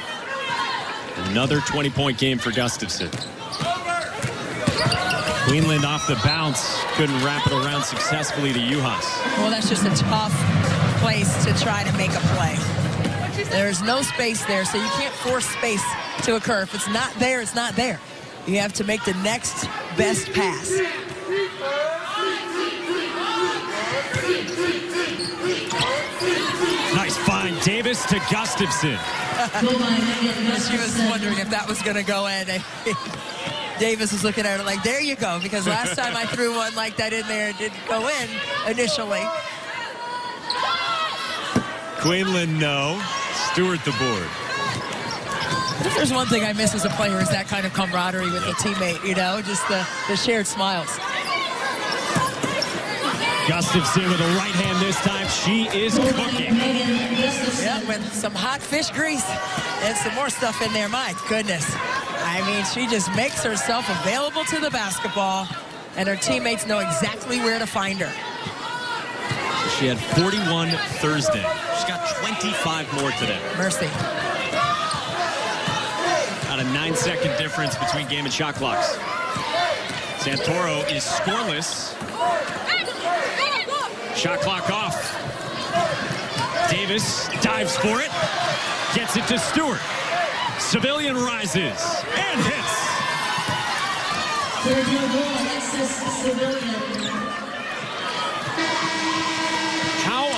Another 20-point game for Gustafson. Queenland off the bounce. Couldn't wrap it around successfully to Juhasz. Well, that's just a tough place to try to make a play. There's no space there, so you can't force space to occur. If it's not there, it's not there. You have to make the next best pass. Nice find, Davis to Gustafson. she was wondering if that was going to go in. Davis was looking at her like, there you go, because last time I threw one like that in there, it didn't go in initially. Queenland, no. Stewart the board. If there's one thing I miss as a player is that kind of camaraderie with a teammate, you know, just the, the shared smiles. Gustafson with a right hand this time. She is cooking. Yeah, with some hot fish grease and some more stuff in there. My goodness. I mean, she just makes herself available to the basketball, and her teammates know exactly where to find her. She had 41 Thursday. She's got 25 more today. Mercy. Got a nine-second difference between game and shot clocks. Santoro is scoreless. Shot clock off. Davis dives for it. Gets it to Stewart. Sevillian rises and hits. How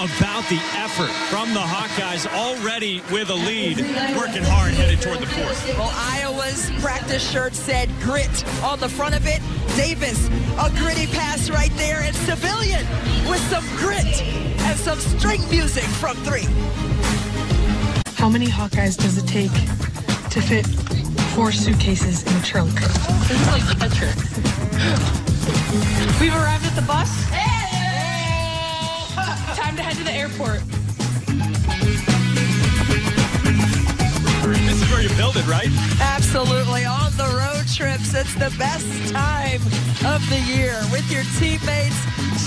about the effort from the Hawkeyes already with a lead, working hard headed toward the fourth? Well, Iowa's practice shirt said grit on the front of it. Davis, a gritty pass right there, and Sevillian with some grit and some string music from three. How many Hawkeyes does it take to fit four suitcases in a trunk? This is like the picture. We've arrived at the bus. Time to head to the airport. This is where you build it, right? Absolutely. On the road trips, it's the best time of the year with your teammates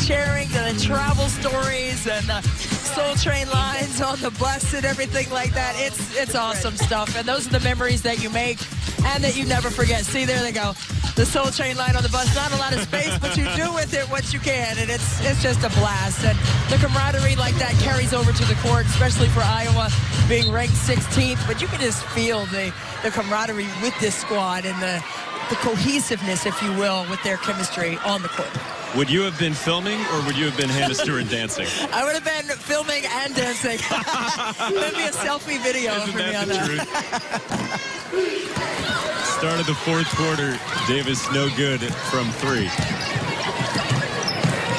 sharing the travel stories and the Soul Train lines on the bus and everything like that. It's it's awesome stuff. And those are the memories that you make and that you never forget. See, there they go. The Soul Train line on the bus. Not a lot of space, but you do with it what you can. And it's it's just a blast. And the camaraderie like that carries over to the court, especially for Iowa being ranked 16th. But you can just feel the, the camaraderie with this squad and the, the cohesiveness, if you will, with their chemistry on the court. Would you have been filming or would you have been Hannah Stewart dancing? I would have been filming and dancing. Maybe a selfie video Isn't for me on the that. truth? Start of the fourth quarter, Davis no good from three.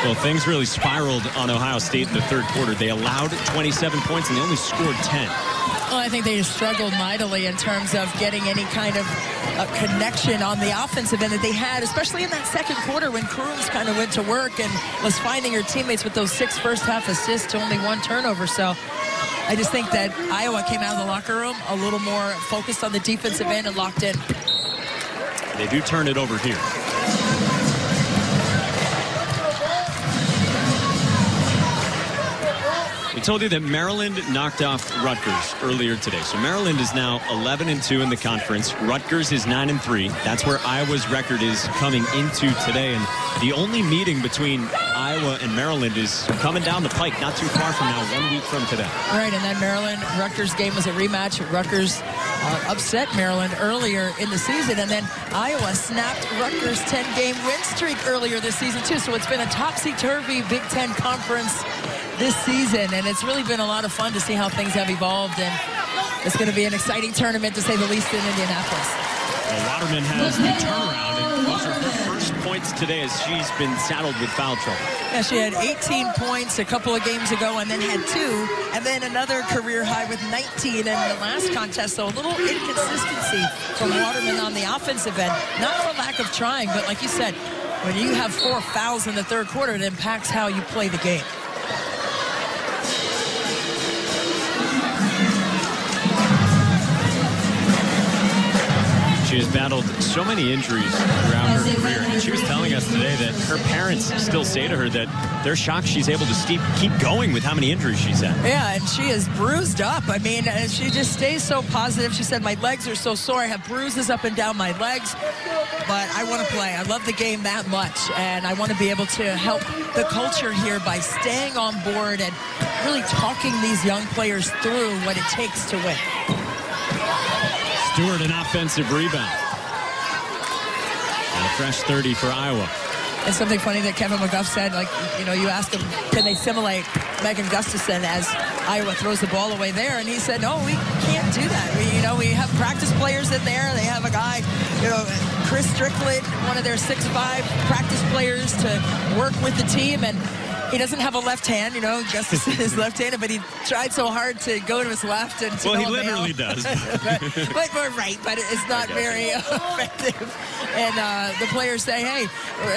Well, things really spiraled on Ohio State in the third quarter. They allowed 27 points and they only scored 10. Well, I think they struggled mightily in terms of getting any kind of uh, connection on the offensive end that they had, especially in that second quarter when Crooms kind of went to work and was finding her teammates with those six first half assists to only one turnover. So I just think that Iowa came out of the locker room a little more focused on the defensive end and locked in. They do turn it over here. Told you that Maryland knocked off Rutgers earlier today. So Maryland is now 11 and 2 in the conference. Rutgers is 9 and 3. That's where Iowa's record is coming into today. And the only meeting between Iowa and Maryland is coming down the pike, not too far from now, one week from today. Right, and that Maryland Rutgers game was a rematch. Rutgers uh, upset Maryland earlier in the season, and then Iowa snapped Rutgers' 10-game win streak earlier this season too. So it's been a topsy-turvy Big Ten conference this season, and it's really been a lot of fun to see how things have evolved. And it's going to be an exciting tournament, to say the least, in Indianapolis. Well, Waterman has the turnaround, and those are her first points today as she's been saddled with foul trouble. Yeah, she had 18 points a couple of games ago and then had two, and then another career high with 19 in the last contest. So a little inconsistency from Waterman on the offensive end. Not for lack of trying, but like you said, when you have four fouls in the third quarter, it impacts how you play the game. She has battled so many injuries throughout her career, and she was telling us today that her parents still say to her that they're shocked she's able to keep keep going with how many injuries she's had. Yeah, and she is bruised up. I mean, uh, she just stays so positive. She said, my legs are so sore. I have bruises up and down my legs, but I want to play. I love the game that much, and I want to be able to help the culture here by staying on board and really talking these young players through what it takes to win. Stewart, an offensive rebound. And a fresh 30 for Iowa. And something funny that Kevin McGuff said, like, you know, you asked him, can they simulate Megan Gustafson as Iowa throws the ball away there? And he said, no, we can't do that. We, you know, we have practice players in there. They have a guy, you know, Chris Strickland, one of their six-five practice players to work with the team. And he doesn't have a left hand, you know, Gustafson is left-handed, but he tried so hard to go to his left. and to Well, he literally does. but, but we're right, but it's not very effective. And uh, the players say, hey,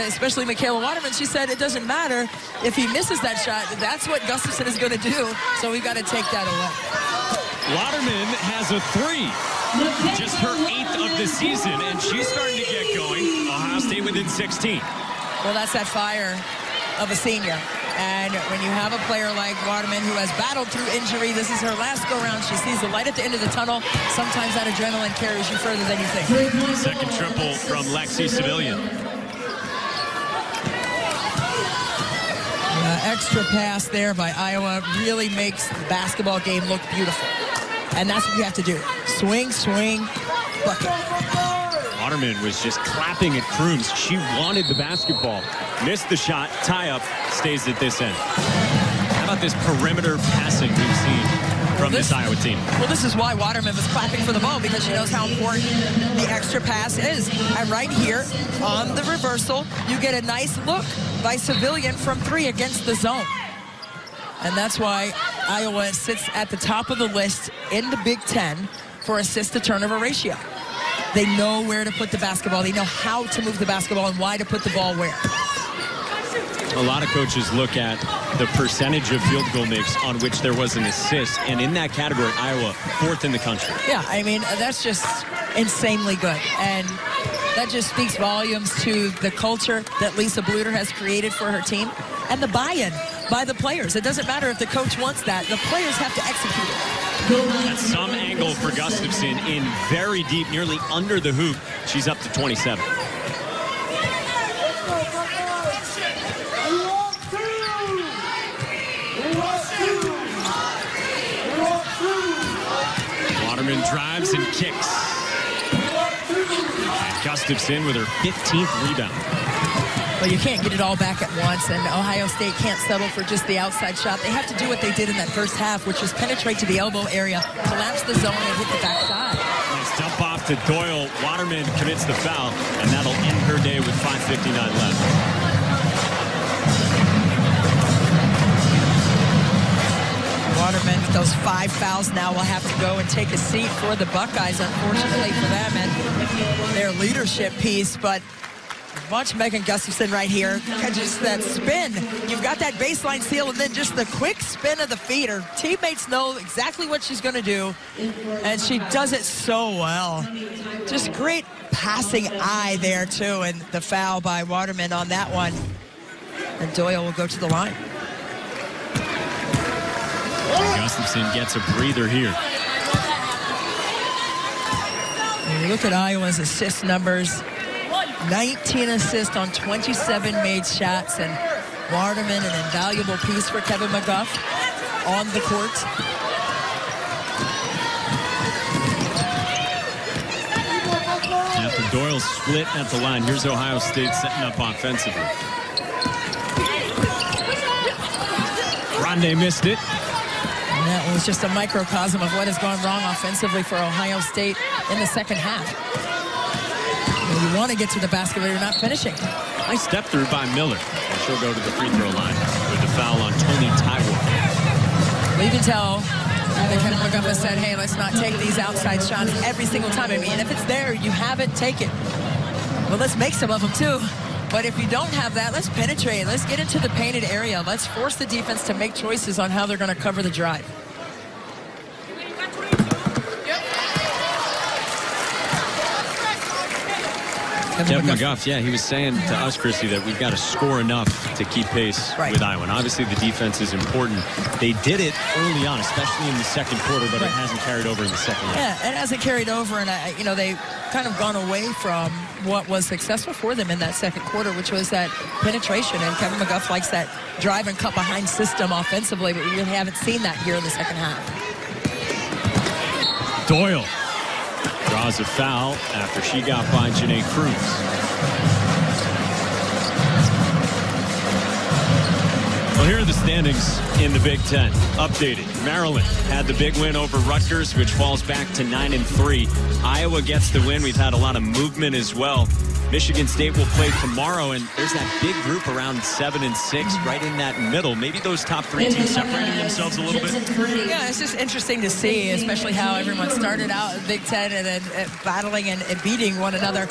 especially Makayla Waterman, she said it doesn't matter if he misses that shot. That's what Gustafson is going to do. So we've got to take that away. Waterman has a three. Just her eighth of the season, and she's starting to get going. Ohio State within 16. Well, that's that fire of a senior. And when you have a player like Waterman who has battled through injury, this is her last go-round. She sees the light at the end of the tunnel. Sometimes that adrenaline carries you further than you think. Second triple from Lexi Sevillian. Uh, extra pass there by Iowa really makes the basketball game look beautiful. And that's what you have to do. Swing, swing, bucket. Waterman was just clapping at Crooms. She wanted the basketball. Missed the shot. Tie up. Stays at this end. How about this perimeter passing we've seen from this, This- Iowa team? Well, this is why Waterman was clapping for the ball because she knows how important the extra pass is. And right here on the reversal, you get a nice look by Sevillian from three against the zone. And that's why Iowa sits at the top of the list in the Big Ten for assist to turnover ratio. They know where to put the basketball. They know how to move the basketball and why to put the ball where. A lot of coaches look at the percentage of field goal makes on which there was an assist, and in that category, Iowa fourth in the country. Yeah, I mean, that's just insanely good. And that just speaks volumes to the culture that Lisa Bluder has created for her team and the buy-in by the players. It doesn't matter if the coach wants that. The players have to execute it. That's some angle for Gustafson in very deep, nearly under the hoop. She's up to 27. Waterman drives and kicks. Gustafson with her 15th rebound. But you can't get it all back at once, and Ohio State can't settle for just the outside shot. They have to do what they did in that first half, which is penetrate to the elbow area, collapse the zone, and hit the backside. Nice dump off to Doyle. Waterman commits the foul, and that'll end her day with 5.59 left. Waterman with those five fouls now will have to go and take a seat for the Buckeyes, unfortunately for them, and their leadership piece. But watch Megan Gustafson right here. And Just that spin. You've got that baseline seal, and then just the quick spin of the feet. Her teammates know exactly what she's going to do, and she does it so well. Just great passing eye there, too, and the foul by Waterman on that one. And Doyle will go to the line. Gustafson gets a breather here. When you look at Iowa's assist numbers, 19 assists on 27 made shots, and Waterman, an invaluable piece for Kevin McGuff on the court. After Doyle split at the line, here's Ohio State setting up offensively. Grande missed it. And that was just a microcosm of what has gone wrong offensively for Ohio State in the second half. You want to get to the basket, but you're not finishing. Nice step through by Miller. And she'll go to the free throw line with the foul on Tomi Taiwo. Well, you can tell uh, that Kenneth McGuffin said, hey, let's not take these outside shots every single time. I mean, if it's there, you have it, take it. Well, let's make some of them, too. But if you don't have that, let's penetrate. Let's get into the painted area. Let's force the defense to make choices on how they're going to cover the drive. Kevin McGuff, yeah, he was saying to us, Christy, that we've got to score enough to keep pace Right. with Iowa. And obviously, the defense is important. They did it early on, especially in the second quarter, but it hasn't carried over in the second half. Yeah, it hasn't carried over, and I, you know they kind of gone away from what was successful for them in that second quarter, which was that penetration. And Kevin McGuff likes that drive and cut behind system offensively, but we really haven't seen that here in the second half. Doyle draws a foul after she got by Janai Crooms. Well, here are the standings in the Big Ten. Updated. Maryland had the big win over Rutgers, which falls back to 9 and 3. Iowa gets the win. We've had a lot of movement as well. Michigan State will play tomorrow, and there's that big group around 7 and 6 right in that middle. Maybe those top three teams separating themselves a little bit. Yeah, it's just interesting to see, especially how everyone started out in Big Ten and then uh, battling and, and beating one another.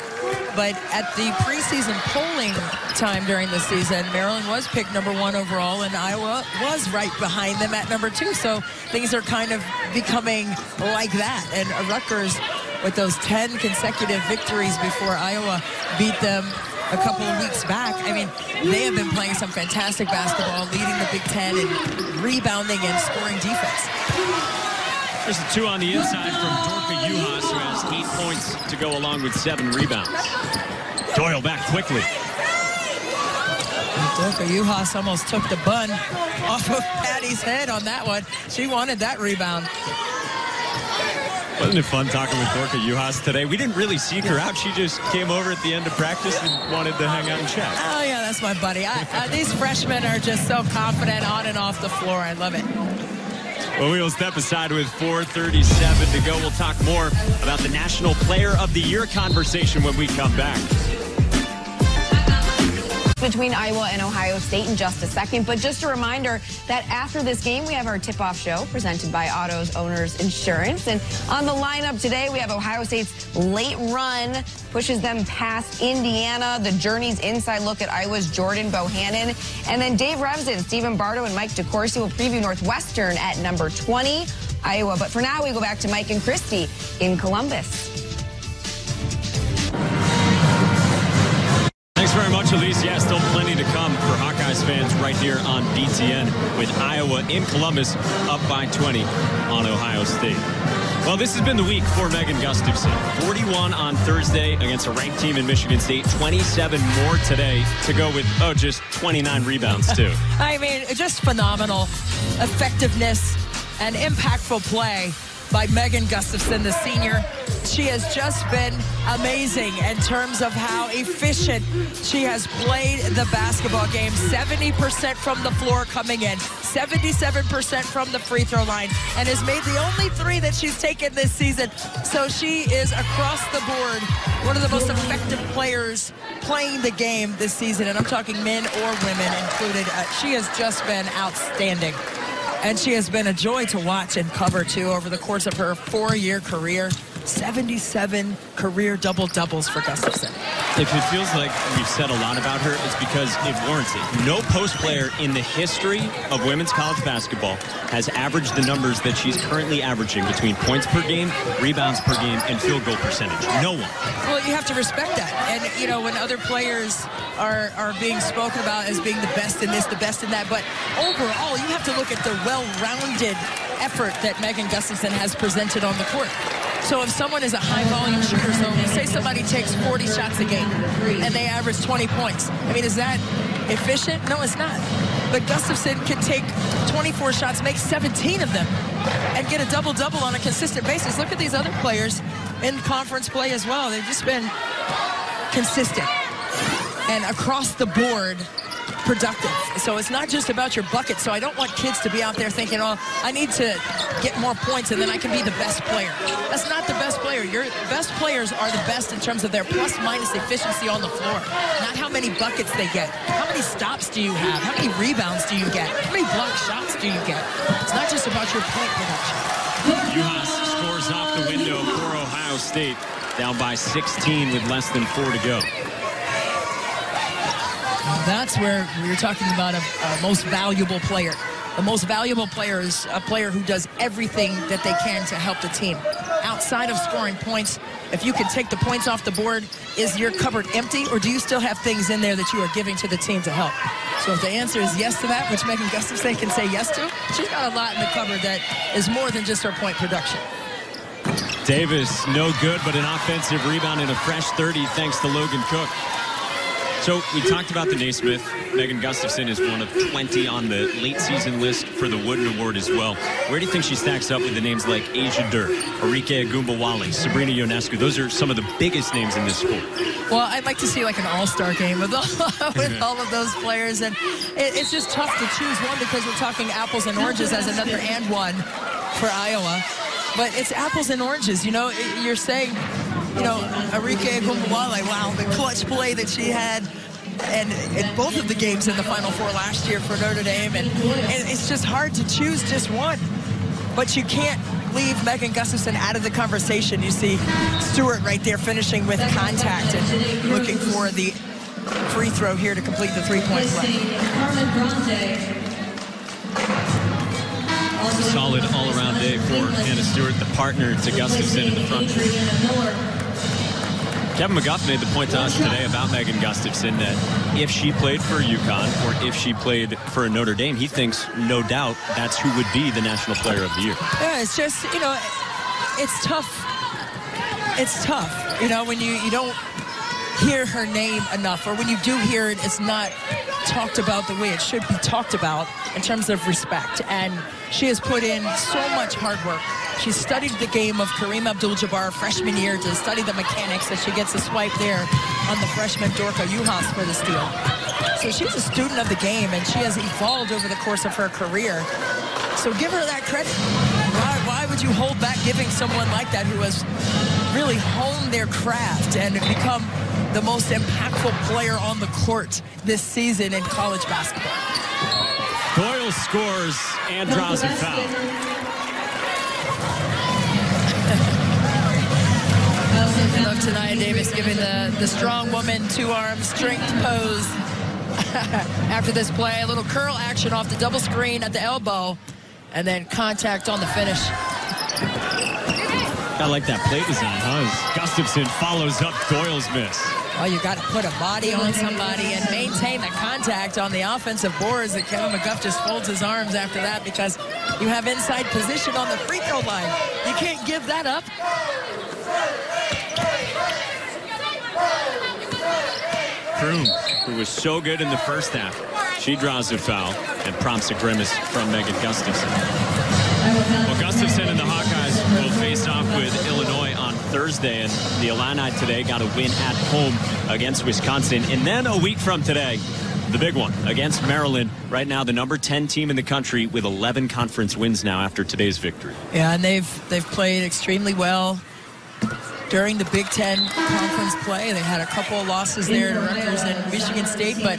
But at the preseason polling time during the season, Maryland was picked number one overall, and Iowa was right behind them at number two. So things are kind of becoming like that. And Rutgers, with those 10 consecutive victories before Iowa beat them a couple of weeks back. I mean, they have been playing some fantastic basketball, leading the Big Ten and rebounding and scoring defense. There's a two on the inside from Dorka Juhász, who has eight points to go along with seven rebounds. Doyle back quickly. Dorka Juhász almost took the bun off of Patty's head on that one. She wanted that rebound. Wasn't it fun talking with Dorka Juhász today? We didn't really seek her out. She just came over at the end of practice and wanted to hang out and chat. Oh, yeah, that's my buddy. I, uh, these freshmen are just so confident on and off the floor. I love it. Well, we will step aside with 4.37 to go. We'll talk more about the National Player of the Year conversation when we come back. Between Iowa and Ohio State in just a second. But just a reminder that after this game, we have our tip-off show presented by Autos Owners Insurance. And on the lineup today, we have Ohio State's late run pushes them past Indiana. The Journey's inside look at Iowa's Jordan Bohannon. And then Dave Revsine, Stephen Bardo, and Mike DeCourcy will preview Northwestern at number 20, Iowa. But for now, we go back to Mike and Christy in Columbus. Thanks very much, Elise. Plenty to come for Hawkeyes fans right here on BTN with Iowa in Columbus up by 20 on Ohio State. Well, this has been the week for Megan Gustafson. 41 on Thursday against a ranked team in Michigan State. 27 more today to go with, oh, just 29 rebounds, too. I mean, just phenomenal effectiveness and impactful play by Megan Gustafson, the senior. She has just been amazing in terms of how efficient she has played the basketball game. 70% from the floor coming in, 77% from the free throw line, and has made the only three that she's taken this season. So she is across the board one of the most effective players playing the game this season, and I'm talking men or women included. Uh, she has just been outstanding. And she has been a joy to watch and cover too over the course of her four-year career. 77 career double doubles for Gustafson. If it feels like we've said a lot about her, it's because it warrants it. No post player in the history of women's college basketball has averaged the numbers that she's currently averaging between points per game, rebounds per game, and field goal percentage. No one. Well, you have to respect that. And, you know, when other players are, are being spoken about as being the best in this, the best in that, but overall, you have to look at the well-rounded effort that Megan Gustafson has presented on the court. So if someone is a high-volume shooter, so say somebody takes 40 shots a game and they average 20 points, I mean, is that efficient? No, it's not. But Gustafson can take 24 shots, make 17 of them, and get a double-double on a consistent basis. Look at these other players in conference play as well. They've just been consistent and across the board productive. So it's not just about your bucket. So I don't want kids to be out there thinking, oh, I need to get more points and then I can be the best player. That's not the best player. Your best players are the best in terms of their plus minus efficiency on the floor, not how many buckets they get. How many stops do you have? How many rebounds do you get? How many block shots do you get? It's not just about your point production. UMass scores off the window for Ohio State, down by 16 with less than four to go. That's where we are talking about a, a most valuable player. The most valuable player is a player who does everything that they can to help the team. Outside of scoring points, if you can take the points off the board, is your cupboard empty or do you still have things in there that you are giving to the team to help? So if the answer is yes to that, which Megan Gustafson can say yes to, she's got a lot in the cupboard that is more than just her point production. Davis, no good, but an offensive rebound and a fresh 30 thanks to Logan Cook. So we talked about the Naismith. Megan Gustafson is one of 20 on the late season list for the Wooden Award as well. Where do you think she stacks up with the names like Asia Durr, Arike Ogunbowale, Sabrina Ionescu? Those are some of the biggest names in this sport. Well, I'd like to see like an all-star game with all, with all of those players, and it, it's just tough to choose one because we're talking apples and oranges as another and one for Iowa. But it's apples and oranges. You know, you're saying, you know, Arike Ogunbowale, wow, the clutch play that she had and in both of the games in the Final Four last year for Notre Dame, and, and it's just hard to choose just one. But you can't leave Megan Gustafson out of the conversation. You see Stewart right there finishing with contact and looking for the free throw here to complete the three-point play. Solid all-around day for Hannah Stewart, the partner to Gustafson in the front. Kevin McGuff made the point to us today about Megan Gustafson that if she played for UConn or if she played for Notre Dame, he thinks no doubt that's who would be the National Player of the Year. Yeah, it's just, you know, it's tough. It's tough, you know, when you, you don't hear her name enough, or when you do hear it, it's not talked about the way it should be talked about in terms of respect. And she has put in so much hard work. She studied the game of Kareem Abdul-Jabbar freshman year to study the mechanics that she gets a swipe there on the freshman Dorka Juhász for the steal. So she's a student of the game, and she has evolved over the course of her career. So give her that credit. Why, why would you hold back giving someone like that who has really honed their craft and become the most impactful player on the court this season in college basketball? Doyle scores and draws a foul. Look tonight, Davis giving the, the strong woman two-arm strength pose after this play. A little curl action off the double screen at the elbow, and then contact on the finish. I like that play design, huh? Gustafson follows up Doyle's miss. Oh, you got to put a body on somebody and maintain the contact on the offensive boards. That Kevin McGuff just folds his arms after that because you have inside position on the free throw line. You can't give that up. Crooms, who was so good in the first half, she draws a foul and prompts a grimace from Megan Gustafson. Well, Gustafson and the Hawkeyes will face off with Illinois Thursday, and the Illini today got a win at home against Wisconsin. And then a week from today, the big one against Maryland. Right now, the number 10 team in the country with 11 conference wins now after today's victory. Yeah, and they've they've played extremely well during the Big Ten conference play. They had a couple of losses there to Rutgers and Michigan State, but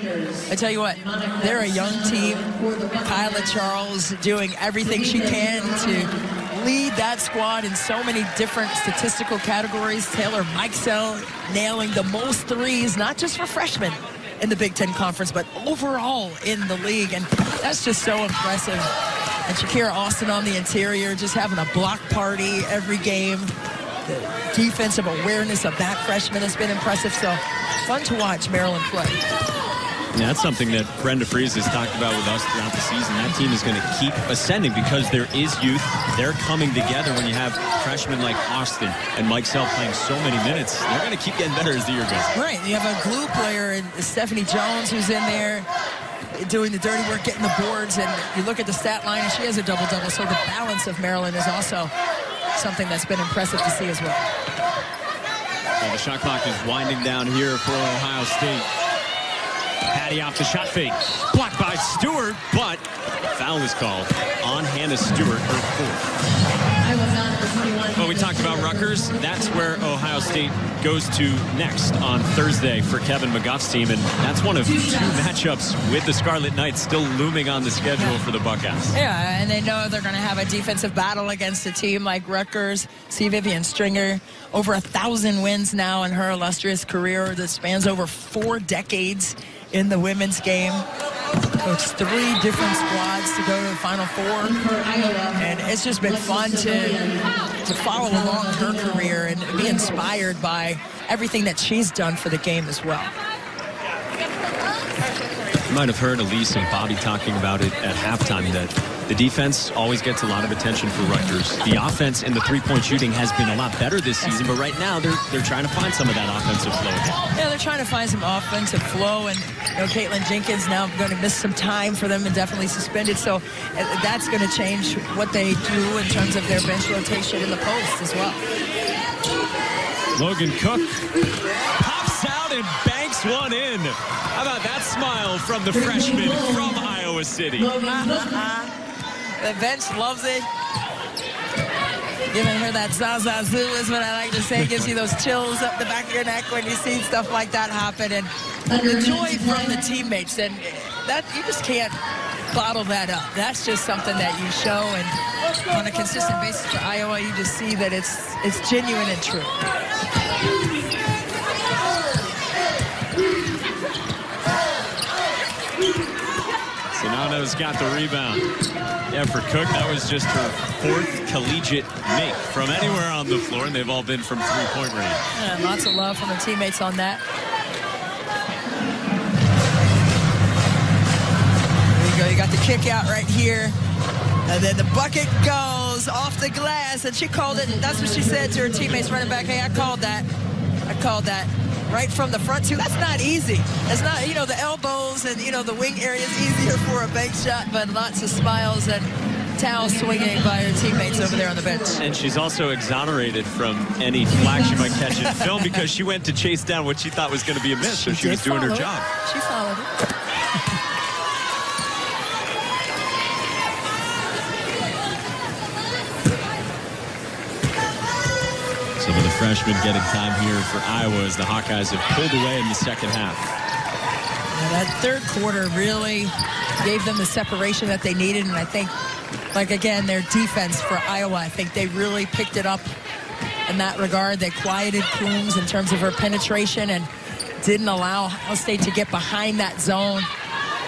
I tell you what, they're a young team. Kaila Charles doing everything she can to lead that squad in so many different statistical categories. Taylor Mikesell nailing the most threes, not just for freshmen in the Big Ten Conference, but overall in the league. And that's just so impressive. And Shakira Austin on the interior, just having a block party every game the defensive awareness of that freshman has been impressive. So fun to watch Maryland play. Yeah, that's something that Brenda Frese has talked about with us throughout the season. That team is going to keep ascending because there is youth. They're coming together when you have freshmen like Austin and Mikesell playing so many minutes. They're going to keep getting better as the year goes. Right. You have a glue player in Stephanie Jones who's in there doing the dirty work, getting the boards, and you look at the stat line, and she has a double-double. So the balance of Maryland is also something that's been impressive to see as well. well the shot clock is winding down here for Ohio State. Patty off the shot fake. Blocked by Stewart, but foul is called on Hannah Stewart, her fourth. Well, we talked about Rutgers. That's where Ohio State goes to next on Thursday for Kevin McGuff's team. And that's one of two matchups with the Scarlet Knights still looming on the schedule for the Buckeyes. Yeah, and they know they're going to have a defensive battle against a team like Rutgers. C. Vivian Stringer, over a thousand wins now in her illustrious career that spans over four decades in the women's game. Coached three different squads to go to the Final Four. And it's just been fun to, to follow along her career and be inspired by everything that she's done for the game as well. You might have heard Elise and Bobbie talking about it at halftime that the defense always gets a lot of attention for Rutgers. The offense and the three-point shooting has been a lot better this season, but right now they're they're trying to find some of that offensive flow. Yeah, they're trying to find some offensive flow, and you know, Caitlin Jenkins now going to miss some time for them and definitely suspended. So uh, that's going to change what they do in terms of their bench rotation in the post as well. Logan Cook pops out and banks one in. How about that smile from the freshman from Iowa City? The bench loves it. Giving her that Zaza Zoo is what I like to say. Gives you those chills up the back of your neck when you see stuff like that happen. And the joy from the teammates. And that you just can't bottle that up. That's just something that you show. And on a consistent basis for Iowa, you just see that it's, it's genuine and true. Czinano's got the rebound. Yeah, for Cook, that was just her fourth collegiate make from anywhere on the floor, and they've all been from three-point range. Yeah, lots of love from the teammates on that. There you go. You got the kick out right here. And then the bucket goes off the glass, and she called it. That's what she said to her teammates running back. Hey, I called that. I called that right from the front, too. That's not easy. It's not, you know, the elbows and, you know, the wing area is easier for a bank shot, but lots of smiles and towels swinging by her teammates over there on the bench. And she's also exonerated from any flack she might catch in film because she went to chase down what she thought was going to be a miss, so she, was doing her it. job. She followed it. Freshmen getting time here for Iowa as the Hawkeyes have pulled away in the second half. Yeah, that third quarter really gave them the separation that they needed, and I think, like again, their defense for Iowa, I think they really picked it up in that regard. They quieted Crooms in terms of her penetration and didn't allow Ohio State to get behind that zone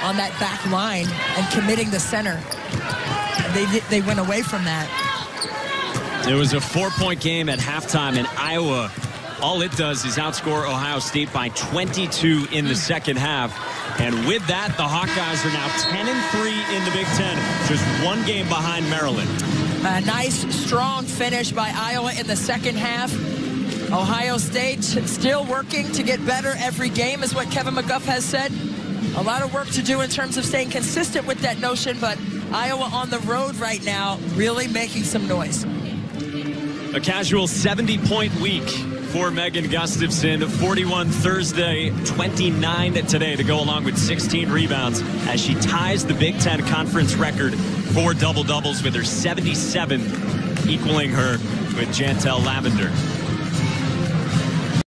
on that back line and committing the center. They they went away from that. It was a four-point game at halftime, and Iowa, all it does is outscore Ohio State by 22 in the second half. And with that, the Hawkeyes are now 10 and 3 in the Big Ten, just one game behind Maryland. A nice, strong finish by Iowa in the second half. Ohio State still working to get better every game, is what Kevin McGuff has said. A lot of work to do in terms of staying consistent with that notion, but Iowa on the road right now, really making some noise. A casual 70-point week for Megan Gustafson. 41 Thursday, 29 today to go along with 16 rebounds as she ties the Big Ten conference record for double-doubles with her 77, equaling her with Jantel Lavender.